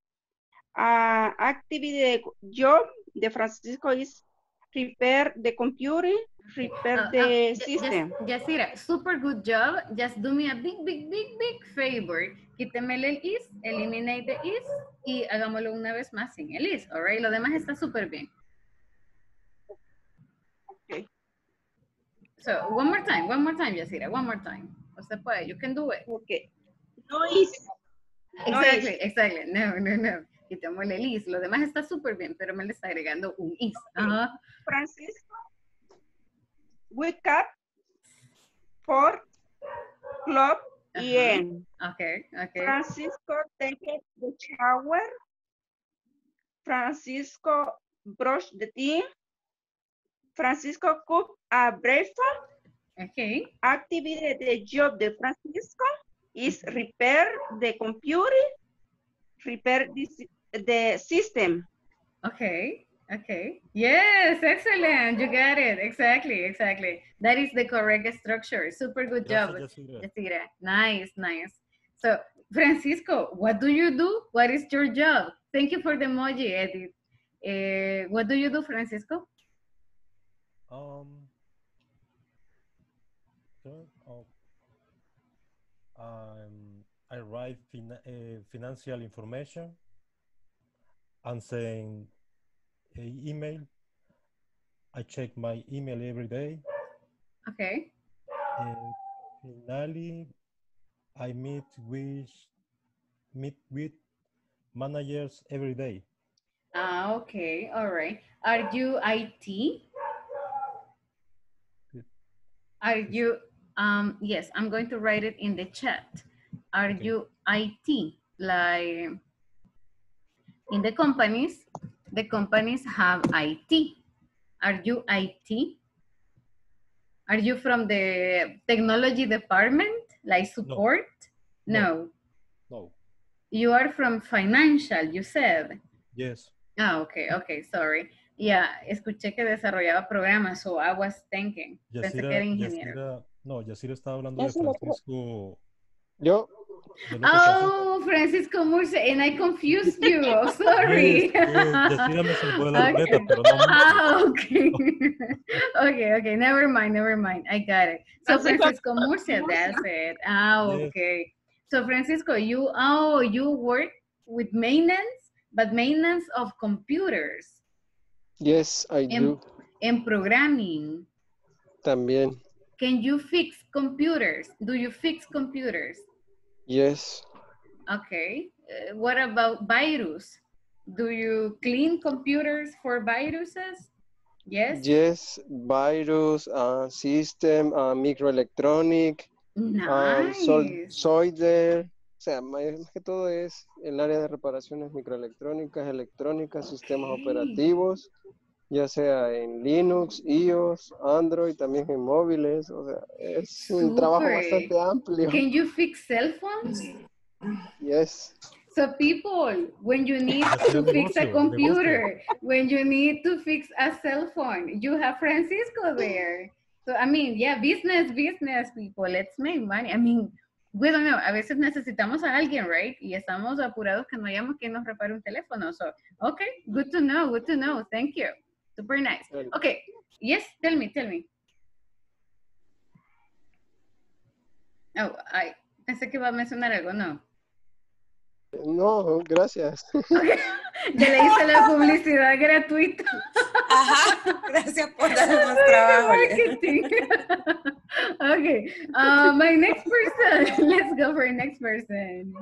Uh, activity the job de Francisco is prepare the computer, prepare Uh, the uh, Ye- system. Yes- Yasira, super good job. Just do me a big, big, big, big favor. Quítemele el is, eliminate the is y hagámoslo una vez más sin el is, all right? Lo demás está súper bien. Okay. So, one more time, one more time, Yasira, one more time. Usted puede, you can do it. Okay. No is. No Exactly, is. exactly. No, no, no. Quitémosle el is. Lo demás está súper bien, pero me le está agregando un is. Francisco wake up for club a.m. Okay, okay. Francisco take the shower. Francisco brush the teeth. Francisco cook a breakfast. Okay. Activity the job de Francisco is repair the computer, repair the, sy- the system. Okay, okay. Yes, excellent. You got it. Exactly, exactly. That is the correct structure. Super good job, Gracias, Yasira. Yasira. Nice, nice. So, Francisco, what do you do? What is your job? Thank you for the emoji, Edith. Eh, what do you do, Francisco? Um, oh, um, I write fin uh, financial information and send email. I check my email every day. Okay. And finally, I meet with meet with managers every day. Ah, okay, all right. Are you IT? Are you, um, yes, I'm going to write it in the chat. Are you IT? Like, in the companies, the companies have IT. Are you IT? Are you from the technology department, like support? No. No. You are from financial, you said. Yes. Ah, okay, okay, sorry. Yeah, escuché que desarrollaba programas, so I was thinking. Pensé que Yasira, era ingeniero. Yasira, no, Yasira estaba hablando de Yasira, pero- Francisco. Yo. De lo que Francisco- Oh, Francisco Murce, and I confused *laughs* you. Oh, sorry. Yes, yes, Yasira me salvó de la Okay. libreta, pero no mucho. Ah, okay. *laughs* okay, okay, never mind, never mind. I got it. So Francisco Murcia, that's it. Ah, okay. So Francisco, you oh you work with maintenance, but maintenance of computers Yes, I and, do. and programming. También. Can you fix computers? Do you fix computers? Yes. Okay. Uh, what about virus? Do you clean computers for viruses? Yes. Yes, virus, uh, system, uh, microelectronic, Nice. solder. O sea, más más que todo es el área de reparaciones microelectrónicas, electrónicas, sistemas operativos, ya sea en Linux, iOS, Android, también en móviles. O sea, es un trabajo bastante amplio. Can you fix cell phones? Yes. So people, when you need *laughs* to fix a computer, when you need to fix a cell phone, you have Francisco there. So I mean, yeah, business, business people, let's make money. I mean, we don't know, a veces necesitamos a alguien, right? Y estamos apurados que no hayamos quien nos repare un teléfono. So, okay, good to know, good to know. Thank you. Super nice. Okay, yes, tell me, tell me. Oh, I pensé que iba a mencionar algo, no. No, gracias. *laughs* Ya le hice la publicidad gratuita. Ajá, gracias por darnos trabajo. Marketing. okay. Uh, my next person. *laughs* Let's go for a next person.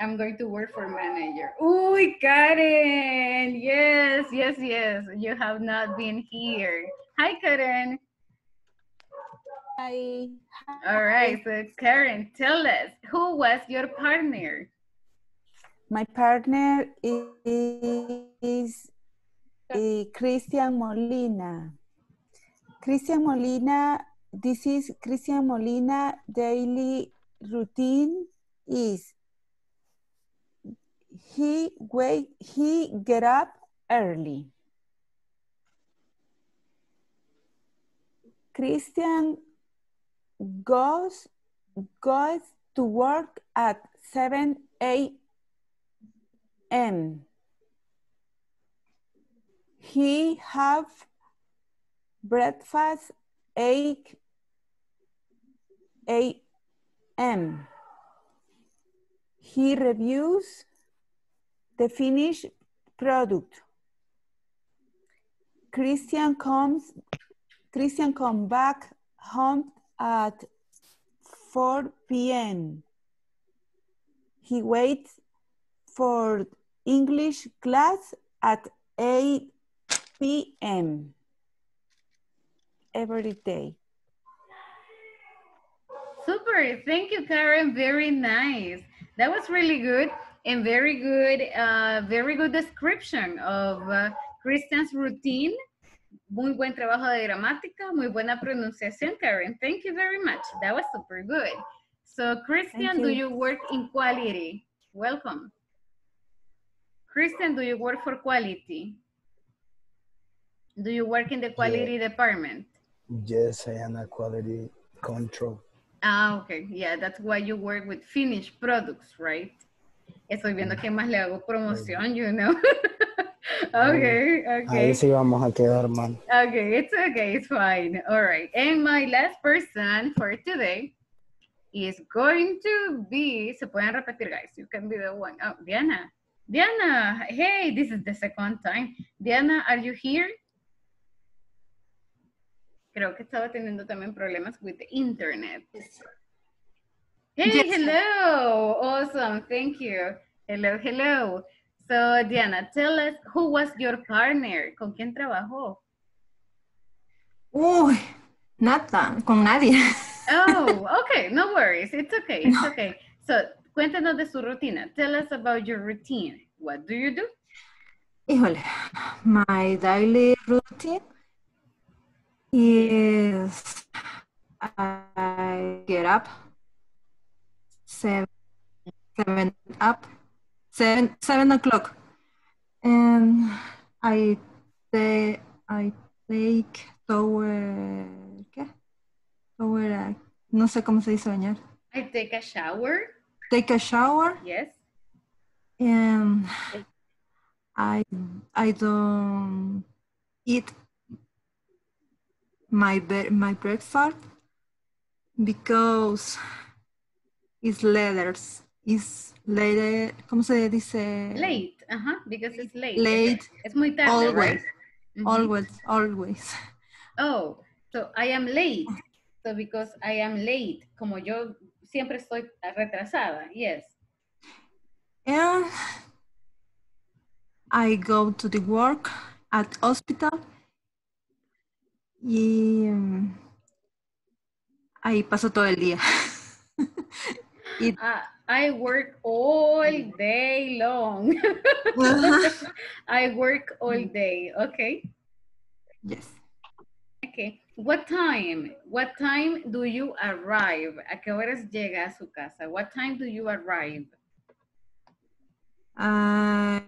I'm going to work for manager. Uy, Karen. Yes, yes, yes. You have not been here. Hi, Karen. Hi. All right. So, Karen, tell us who was your partner? My partner is, uh, Christian Molina. Christian Molina, this is Christian Molina daily routine is he wake he get up early. Christian goes goes to work at 7 a.m. He have breakfast 8 a.m. He reviews the finished product. Christian comes Christian come back home at 4 p.m. He waits for English class at 8 p.m. every day. Super. Thank you, Karen. Very nice. That was really good and very good, uh, very good description of uh, Christian's routine. Muy buen trabajo de gramática, muy buena pronunciación, Karen. Thank you very much. That was super good. So, Christian, do you. you work in quality? Welcome. Christian, do you work for quality? Do you work in the quality department? Yes, I am a quality control. Ah, okay. Yeah, that's why you work with finished products, right? Estoy viendo que más le hago promoción, you know. *laughs* okay, okay. Ahí sí vamos a quedar mal. Okay, it's okay, it's fine. All right. And my last person for today is going to be, se pueden repetir, guys. You can be the one. Oh, Diana. Diana, hey, this is the second time. Diana, are you here? Creo que estaba teniendo también problemas with the internet. Hey, Yes. hello. Awesome. Thank you. Hello, hello. So, Diana, tell us who was your partner? ¿Con quién trabajó? Uy, nada, con nadie. Oh, *laughs* okay. No worries. It's okay. It's okay. So, cuéntanos de su rutina. Tell us about your routine. What do you do? Híjole, my daily routine is I get up seven, seven up, seven, seven o'clock, and I take I take tower, ¿qué? Tower, uh, no sé cómo se dice bañar. I take a shower. Take a shower Yes. and I I don't eat my my breakfast because it's letters. It's later. ¿Cómo se dice? Late. Uh-huh. Because it's late. Late. Es muy tarde, Always. right? Mhm. Always. Always. Oh, so I am late. So because I am late, como yo siempre estoy retrasada. Yes. And I go to the work at hospital. Y mm, ahí paso todo el día. *laughs* Y- Uh, I work all day long. *laughs* I work all day. Okay. Yes. Okay. What time? What time do you arrive? ¿A qué horas llega a su casa? What time do you arrive? Ah,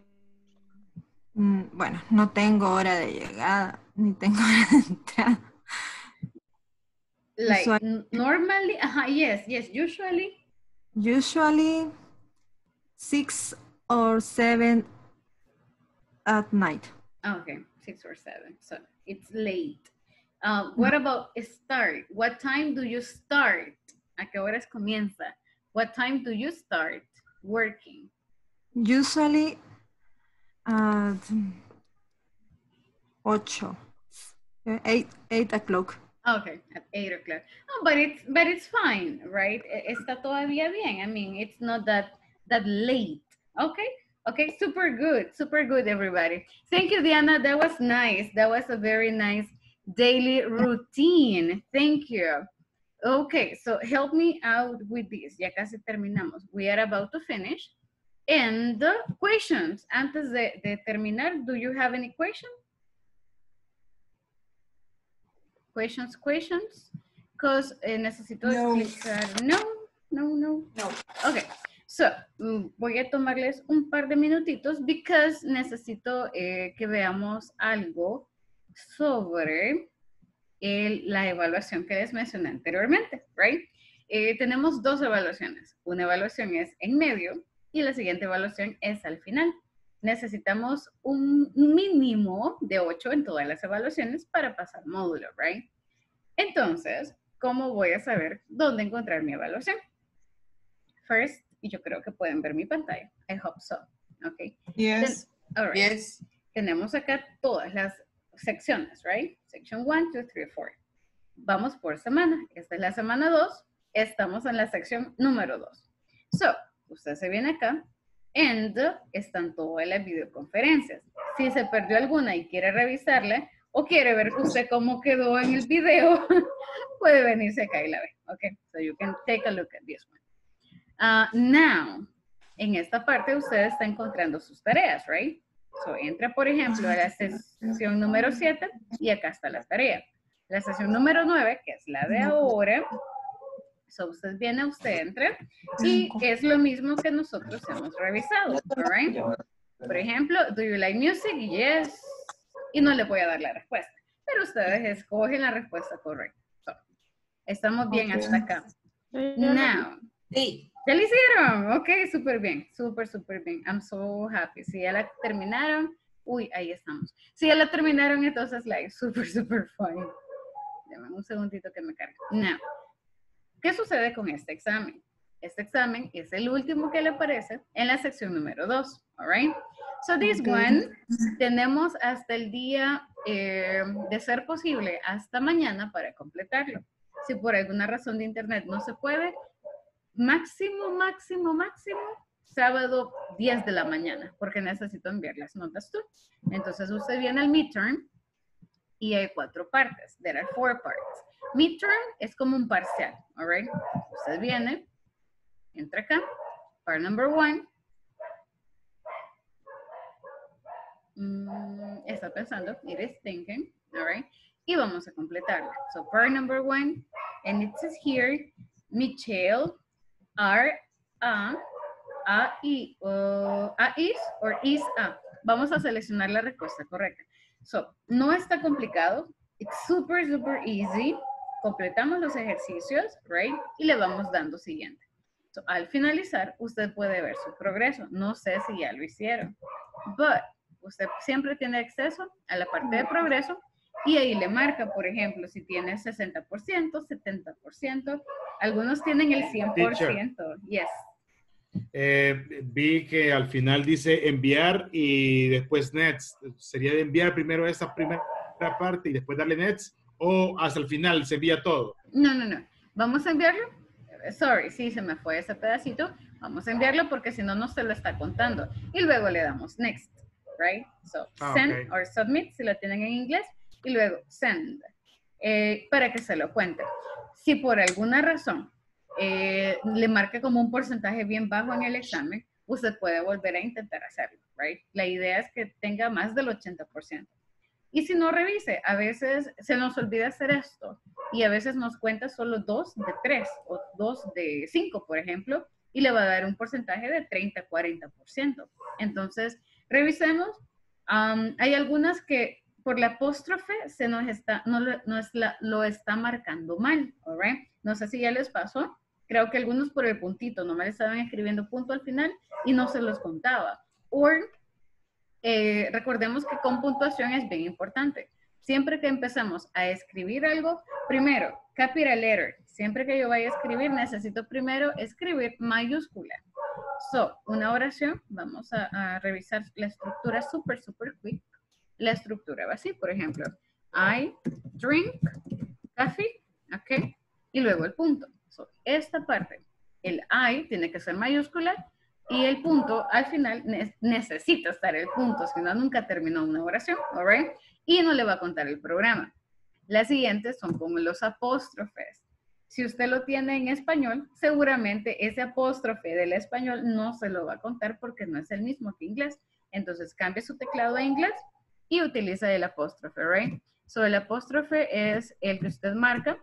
mm, bueno, no tengo hora de llegada, ni tengo hora de entrada. Like n- normally, uh yes, yes, usually. Usually six or seven at night. Okay, six or seven. So it's late. Um, what about start? What time do you start? ¿A qué horas comienza? What time do you start working? Usually At ocho. Eh, Eight, eight o'clock. Okay, at 8 o'clock. Oh, but it's but it's fine, right? Está todavía bien. I mean, it's not that that late. Okay, okay, super good, super good, everybody. Thank you, Diana. That was nice. That was a very nice daily routine. Thank you. Okay, so help me out with this. Ya casi terminamos. We are about to finish. And the questions. Antes de, de terminar, do you have any questions? Questions, questions? Because necesito explicar. No, no, no. No. Okay. So, mm, voy a tomarles un par de minutitos because necesito eh, que veamos algo sobre el- la evaluación que les mencioné anteriormente, right? Eh, tenemos dos evaluaciones. Una evaluación es en medio y la siguiente evaluación es al final. Necesitamos un mínimo de 8 en todas las evaluaciones para pasar módulo, right? Entonces, ¿cómo voy a saber dónde encontrar mi evaluación? First, y yo creo que pueden ver mi pantalla. I hope so. Okay. Yes. Ten- all right. Tenemos acá todas las secciones, right? Section 1, 2, 3, 4. Vamos por semana. Esta es la semana 2. Estamos en la sección número 2. So, usted se viene acá. And están todas las videoconferencias. Si se perdió alguna y quiere revisarla o quiere ver usted cómo quedó en el video, *laughs* puede venirse acá y la ve. Okay, so you can take a look at this one. Uh, now, en esta parte usted está encontrando sus tareas, right? So, entra, por ejemplo, a la sesión número 7 y acá está la tarea. La sesión número 9, que es la de ahora, so usted viene, usted entra y es lo mismo que nosotros hemos revisado, alright? Por ejemplo, do you like music? Yes. Y no le voy a dar la respuesta, pero ustedes escogen la respuesta correcta. So, estamos bien Ok. hasta acá. Now. Sí. ¿Ya lo hicieron? Ok, súper bien, súper, súper bien. I'm so happy. Si ya la terminaron, uy, ahí estamos. Si ya la terminaron, entonces, like, súper, súper fine. Dame un segundito que me cargue. Now, ¿qué sucede con este examen? Este examen es el último que le aparece en la sección número 2, alright? So this Ok. one, tenemos hasta el día, eh, de ser posible, hasta mañana para completarlo. Si por alguna razón de internet no se puede, máximo, máximo, máximo, sábado 10 de la mañana, porque necesito enviar las notas tú. Entonces usted viene al midterm y hay cuatro partes. There are four parts. Midterm es como un parcial, all right? Usted viene, entra acá, part number one. Mm, está pensando, it is thinking, all right? Y vamos a completarla. So part number one, and it says here, Michelle are a, a, i, o- a is or is a. Vamos a seleccionar la respuesta correcta. So, no está complicado. It's super, super easy. Completamos los ejercicios, right? Y le vamos dando siguiente. So, al finalizar, usted puede ver su progreso. No sé si ya lo hicieron. But, usted siempre tiene acceso a la parte de progreso y ahí le marca, por ejemplo, si tiene 60%, 70%, algunos tienen el 100%. Yes. Eh, vi que al final dice enviar y después nets. ¿Sería de enviar primero esa primera parte y después darle nets? ¿O hasta el final se envía todo? No, no, no. Vamos a enviarlo. Sorry, sí, se me fue ese pedacito. Vamos a enviarlo porque si no, no se lo está contando. Y luego le damos next, right? So, Ah, send or submit, si lo tienen en inglés. Y luego send, eh, para que se lo cuente. Si por alguna razón eh, le marca como un porcentaje bien bajo en el examen, usted puede volver a intentar hacerlo, right? La idea es que tenga más del 80%. Y si no revise, a veces se nos olvida hacer esto y a veces nos cuenta solo dos de tres o dos de cinco, por ejemplo, y le va a dar un porcentaje de 30, 40%. Entonces, revisemos. Am, hay algunas que por la apóstrofe se nos está, no, no es la- lo está marcando mal, right? No sé si ya les pasó. Creo que algunos por el puntito, nomás estaban escribiendo punto al final y no se los contaba. O eh, recordemos que con puntuación es bien importante. Siempre que empezamos a escribir algo, primero, capital letter. Siempre que yo vaya a escribir, necesito primero escribir mayúscula. So, una oración, vamos a, a revisar la estructura super, super quick. La estructura va así, por ejemplo. I drink coffee, ¿ok? Y luego el punto. So, esta parte, el I tiene que ser mayúscula y el punto al final ne- necesita estar el punto, si no nunca terminó una oración, ¿alright? Y no le va a contar el programa. Las siguientes son como los apóstrofes. Si usted lo tiene en español, seguramente ese apóstrofe del español no se lo va a contar porque no es el mismo que inglés. Entonces cambie su teclado a inglés y utiliza el apóstrofe, ¿right? So el apóstrofe es el que usted marca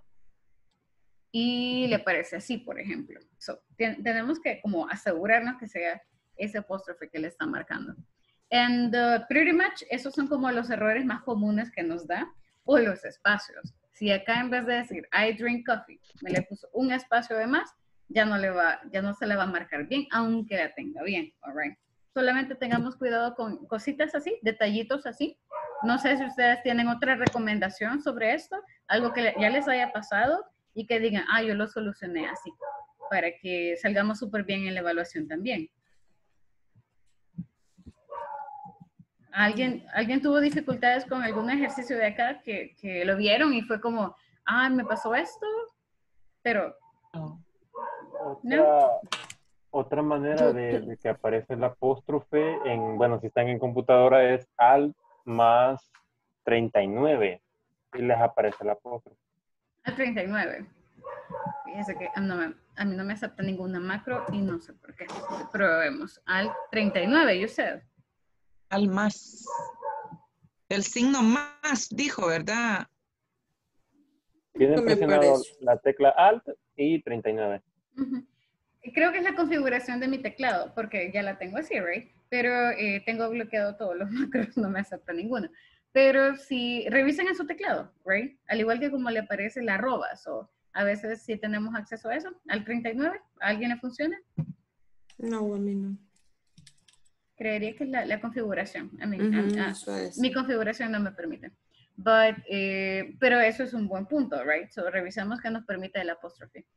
y le aparece así, por ejemplo. So, ten- tenemos que como asegurarnos que sea ese apóstrofe que le está marcando. And uh, pretty much esos son como los errores más comunes que nos da o los espacios. Si acá en vez de decir I drink coffee, me le puso un espacio de más, ya no le va, ya no se le va a marcar bien, aunque la tenga bien, alright. Solamente tengamos cuidado con cositas así, detallitos así. No sé si ustedes tienen otra recomendación sobre esto, algo que ya les haya pasado y que digan, ah, yo lo solucioné así, para que salgamos súper bien en la evaluación también. ¿Alguien, ¿Alguien tuvo dificultades con algún ejercicio de acá que, que lo vieron y fue como, ah, me pasó esto? Pero, Otra, otra manera de, que aparece el apóstrofe en, bueno, si están en computadora es alt más 39 y les aparece el apóstrofe. Al 39. Fíjense que ah, no me- a mí no me acepta ninguna macro y no sé por qué. Probemos. Al 39, you said. Al más. El signo más, dijo, ¿verdad? Tienen presionado la tecla alt y 39. Ujú. Y Creo que es la configuración de mi teclado, porque ya la tengo así, right? Pero eh, tengo bloqueado todos los *laughs* macros, no me acepta ninguno. Pero si revisen en su teclado, right? Al igual que como le aparece la arroba, o a veces si tenemos acceso a eso, al 39, ¿a alguien le funciona? No, a mí no. Creería que es la, la configuración. A mí, Ujú, a- a- eso es. Mi configuración no me permite. But, eh, pero eso es un buen punto, right? So, revisamos que nos permite el apóstrofe.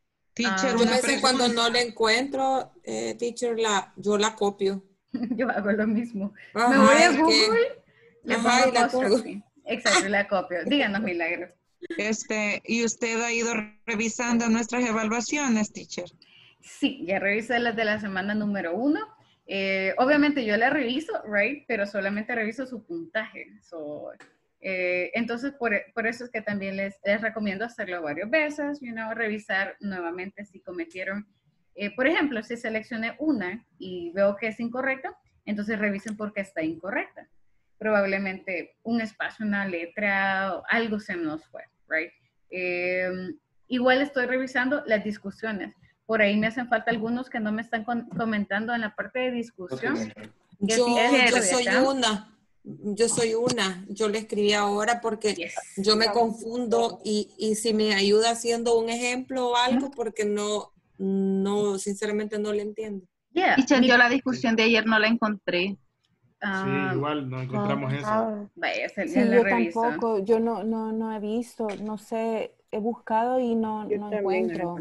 Ah, yo a veces cuando no la encuentro, eh, teacher, la, yo la copio. *laughs* Yo hago lo mismo. me voy a Google, le Ajá, pongo apóstrofe. Exacto, la copio. Díganos, Milagro. Este, y usted ha ido revisando nuestras evaluaciones, teacher. Sí, ya revisé las de la semana número uno. Eh, obviamente yo la reviso, right? Pero solamente reviso su puntaje. So, eh, entonces, por, por eso es que también les, les recomiendo hacerlo varias veces, you know, revisar nuevamente si cometieron, eh, por ejemplo, si seleccioné una y veo que es incorrecta, entonces revisen por qué está incorrecta. Probablemente un espacio, una letra, o algo se nos fue, right? Eh, igual estoy revisando las discusiones. Por ahí me hacen falta algunos que no me están con- comentando en la parte de discusión. Yo, yo soy una. Yo soy una. Yo le escribí ahora porque yo me confundo y, y si me ayuda haciendo un ejemplo o algo porque no, no, sinceramente no le entiendo. Teacher, yo la discusión de ayer no la encontré. Sí, igual no encontramos eso. Ah, Vaya, se Sí, yo reviso. tampoco, yo no, no, no he visto, no sé, he buscado y no, no encuentro.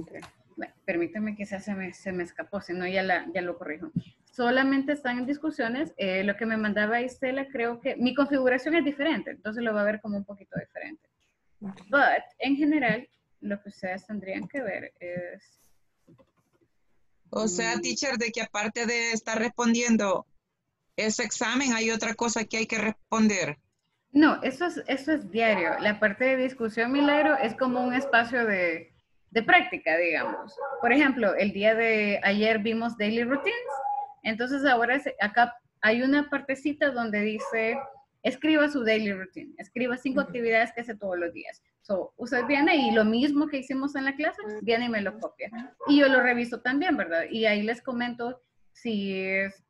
Bueno, permítame que se me, se me escapó, si no ya, la, ya lo corrijo. Solamente están en discusiones. eh, lo que me mandaba Estela, creo que mi configuración es diferente, entonces lo va a ver como un poquito diferente. But, en general, lo que ustedes tendrían que ver es... O sea, Mm. teacher, de que aparte de estar respondiendo ese examen, hay otra cosa que hay que responder. No, eso es, eso es diario. La parte de discusión, Milagro, es como un espacio de, de práctica, digamos. Por ejemplo, el día de ayer vimos Daily Routines, entonces ahora acá hay una partecita donde dice, escriba su Daily Routine, escriba cinco actividades que hace todos los días. So, usted viene y lo mismo que hicimos en la clase, viene y me lo copia. Y yo lo reviso también, ¿verdad? Y ahí les comento si es-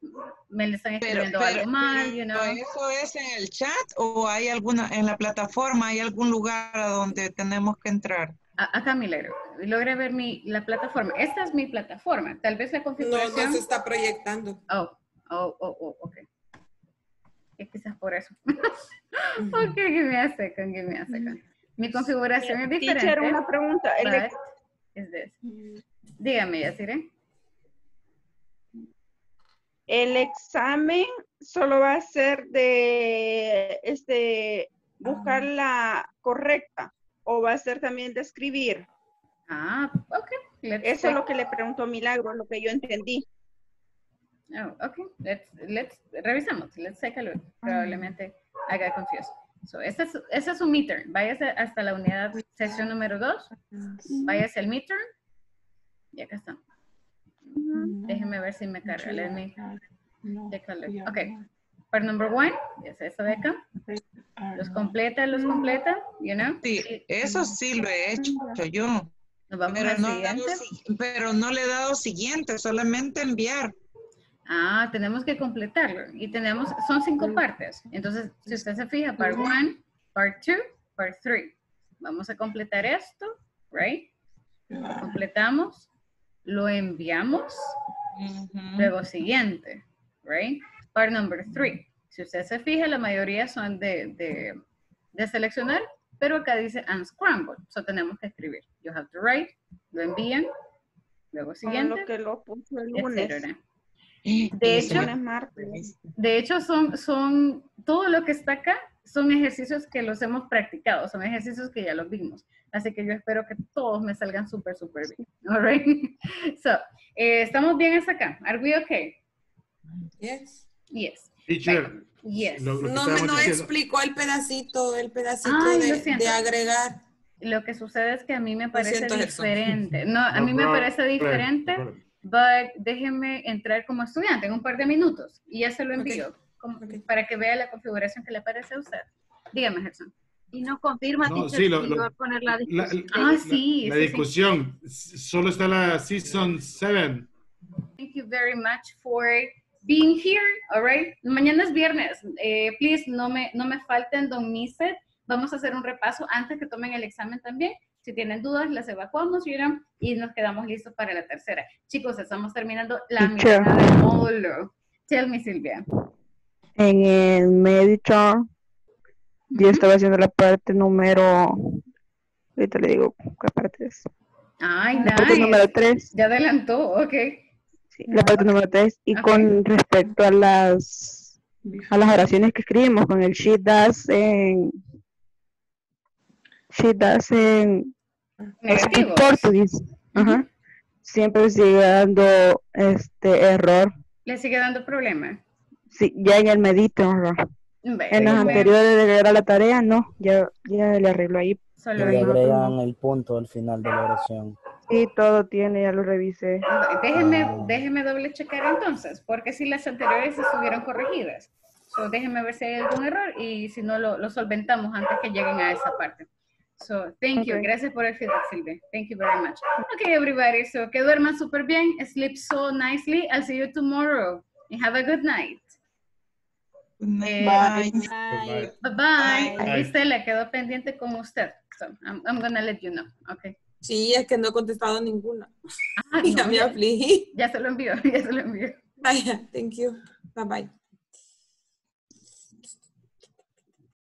me le están escribiendo algo mal, you know. ¿Eso es en el chat o hay alguna, en la plataforma, hay algún lugar a donde tenemos que entrar? A- Acá, Milagro, logra ver mi, la plataforma. Esta es mi plataforma. Tal vez la No, configuración... no se está proyectando. Oh, oh, oh, oh, ok. Es quizás por eso. ok, give me a second, give me a second. Mi configuración es diferente. Teacher, una pregunta. But is this. Dígame, Yasire. El examen solo va a ser de este buscar la correcta o va a ser también de escribir. Ah, ok. Let's Eso es lo que le preguntó Milagro, lo que yo entendí. Oh, okay. Let's, let's, revisamos. Let's take a look. Probablemente I got confused. So, ese es, ese es su midterm. Váyase hasta la unidad sesión número 2. Váyase al midterm. Y acá está. Déjeme ver si me carga. Let me take a look. Okay. Part number one, es esa de acá. Los completa, los completa, you know. Sí, eso sí lo he hecho yo. Nos vamos Pero no, dado pero no le he dado siguiente, solamente enviar. Ah, tenemos que completarlo. Y tenemos, son cinco partes. Entonces, si usted se fija, part one, part two, part three. Vamos a completar esto, right? Lo completamos, lo enviamos, luego siguiente, right? Part number three. Si usted se fija, la mayoría son de, de, de seleccionar, pero acá dice unscramble. So tenemos que escribir. You have to write, lo envían, luego siguiente, lo que lo puso el lunes. etcétera. De hecho, de hecho, son, son, todo lo que está acá son ejercicios que los hemos practicado, son ejercicios que ya los vimos. Así que yo espero que todos me salgan súper, súper bien. *laughs* All right? So, eh, ¿estamos bien hasta acá? Are we okay? Yes. Yes. Teacher, Yes. lo- lo que No me no diciendo- explicó el pedacito, el pedacito Ay, de, agregar. Lo que sucede es que a mí me parece diferente. No, a No mí me parece diferente, but déjeme entrar como estudiante en un par de minutos y ya se lo envío como- para que vea la configuración que le parece a usted. Dígame, Gerson. Y no confirma, No, sí, lo- si lo- a poner la La, discusión. Ah, sí, la sí. discusión, s- solo está la season 7. Thank you very much for being here, all right? Mañana es viernes. Eh, please, no me, no me falten, don't miss it. Vamos a hacer un repaso antes que tomen el examen también. Si tienen dudas, las evacuamos, ¿vieron? Y nos quedamos listos para la tercera. Chicos, estamos terminando la mitad del módulo. Tell me, Silvia. En el Medichar, yo estaba haciendo la parte número, ahorita le digo qué parte es. Ay, La parte número 3. Ya adelantó, ok. La parte número 3. Y con respecto a las a las oraciones que escribimos con el she does en she does en. Portuguese. Ajá. Siempre sigue dando este error. ¿Le sigue dando problema? Sí, ya en el medito En las ve. anteriores de agregar la tarea, no, ya, ya le arreglo ahí. Solo Le agregan el punto al final de la oración. Sí, todo tiene, ya lo revisé. Déjeme, Ah. déjeme doble checar entonces, porque si las anteriores estuvieron corregidas. So, déjeme ver si hay algún error y si no lo, lo solventamos antes que lleguen a esa parte. So, thank you. Gracias por el feedback, Silvia. Thank you very much. Okay, everybody. So, que duerman súper bien. Sleep so nicely. I'll see you tomorrow. And have a good night. Eh, Bye. Bye bye. Bye. Aquí Stella quedó pendiente con usted. So, I'm, I'm gonna let you know. Okay. Sí, es que no he contestado ninguna. Ah, *laughs* ya no, me ya- afligí. Ya se lo envió, *laughs* ya se lo envió. Vaya, thank you. Bye bye.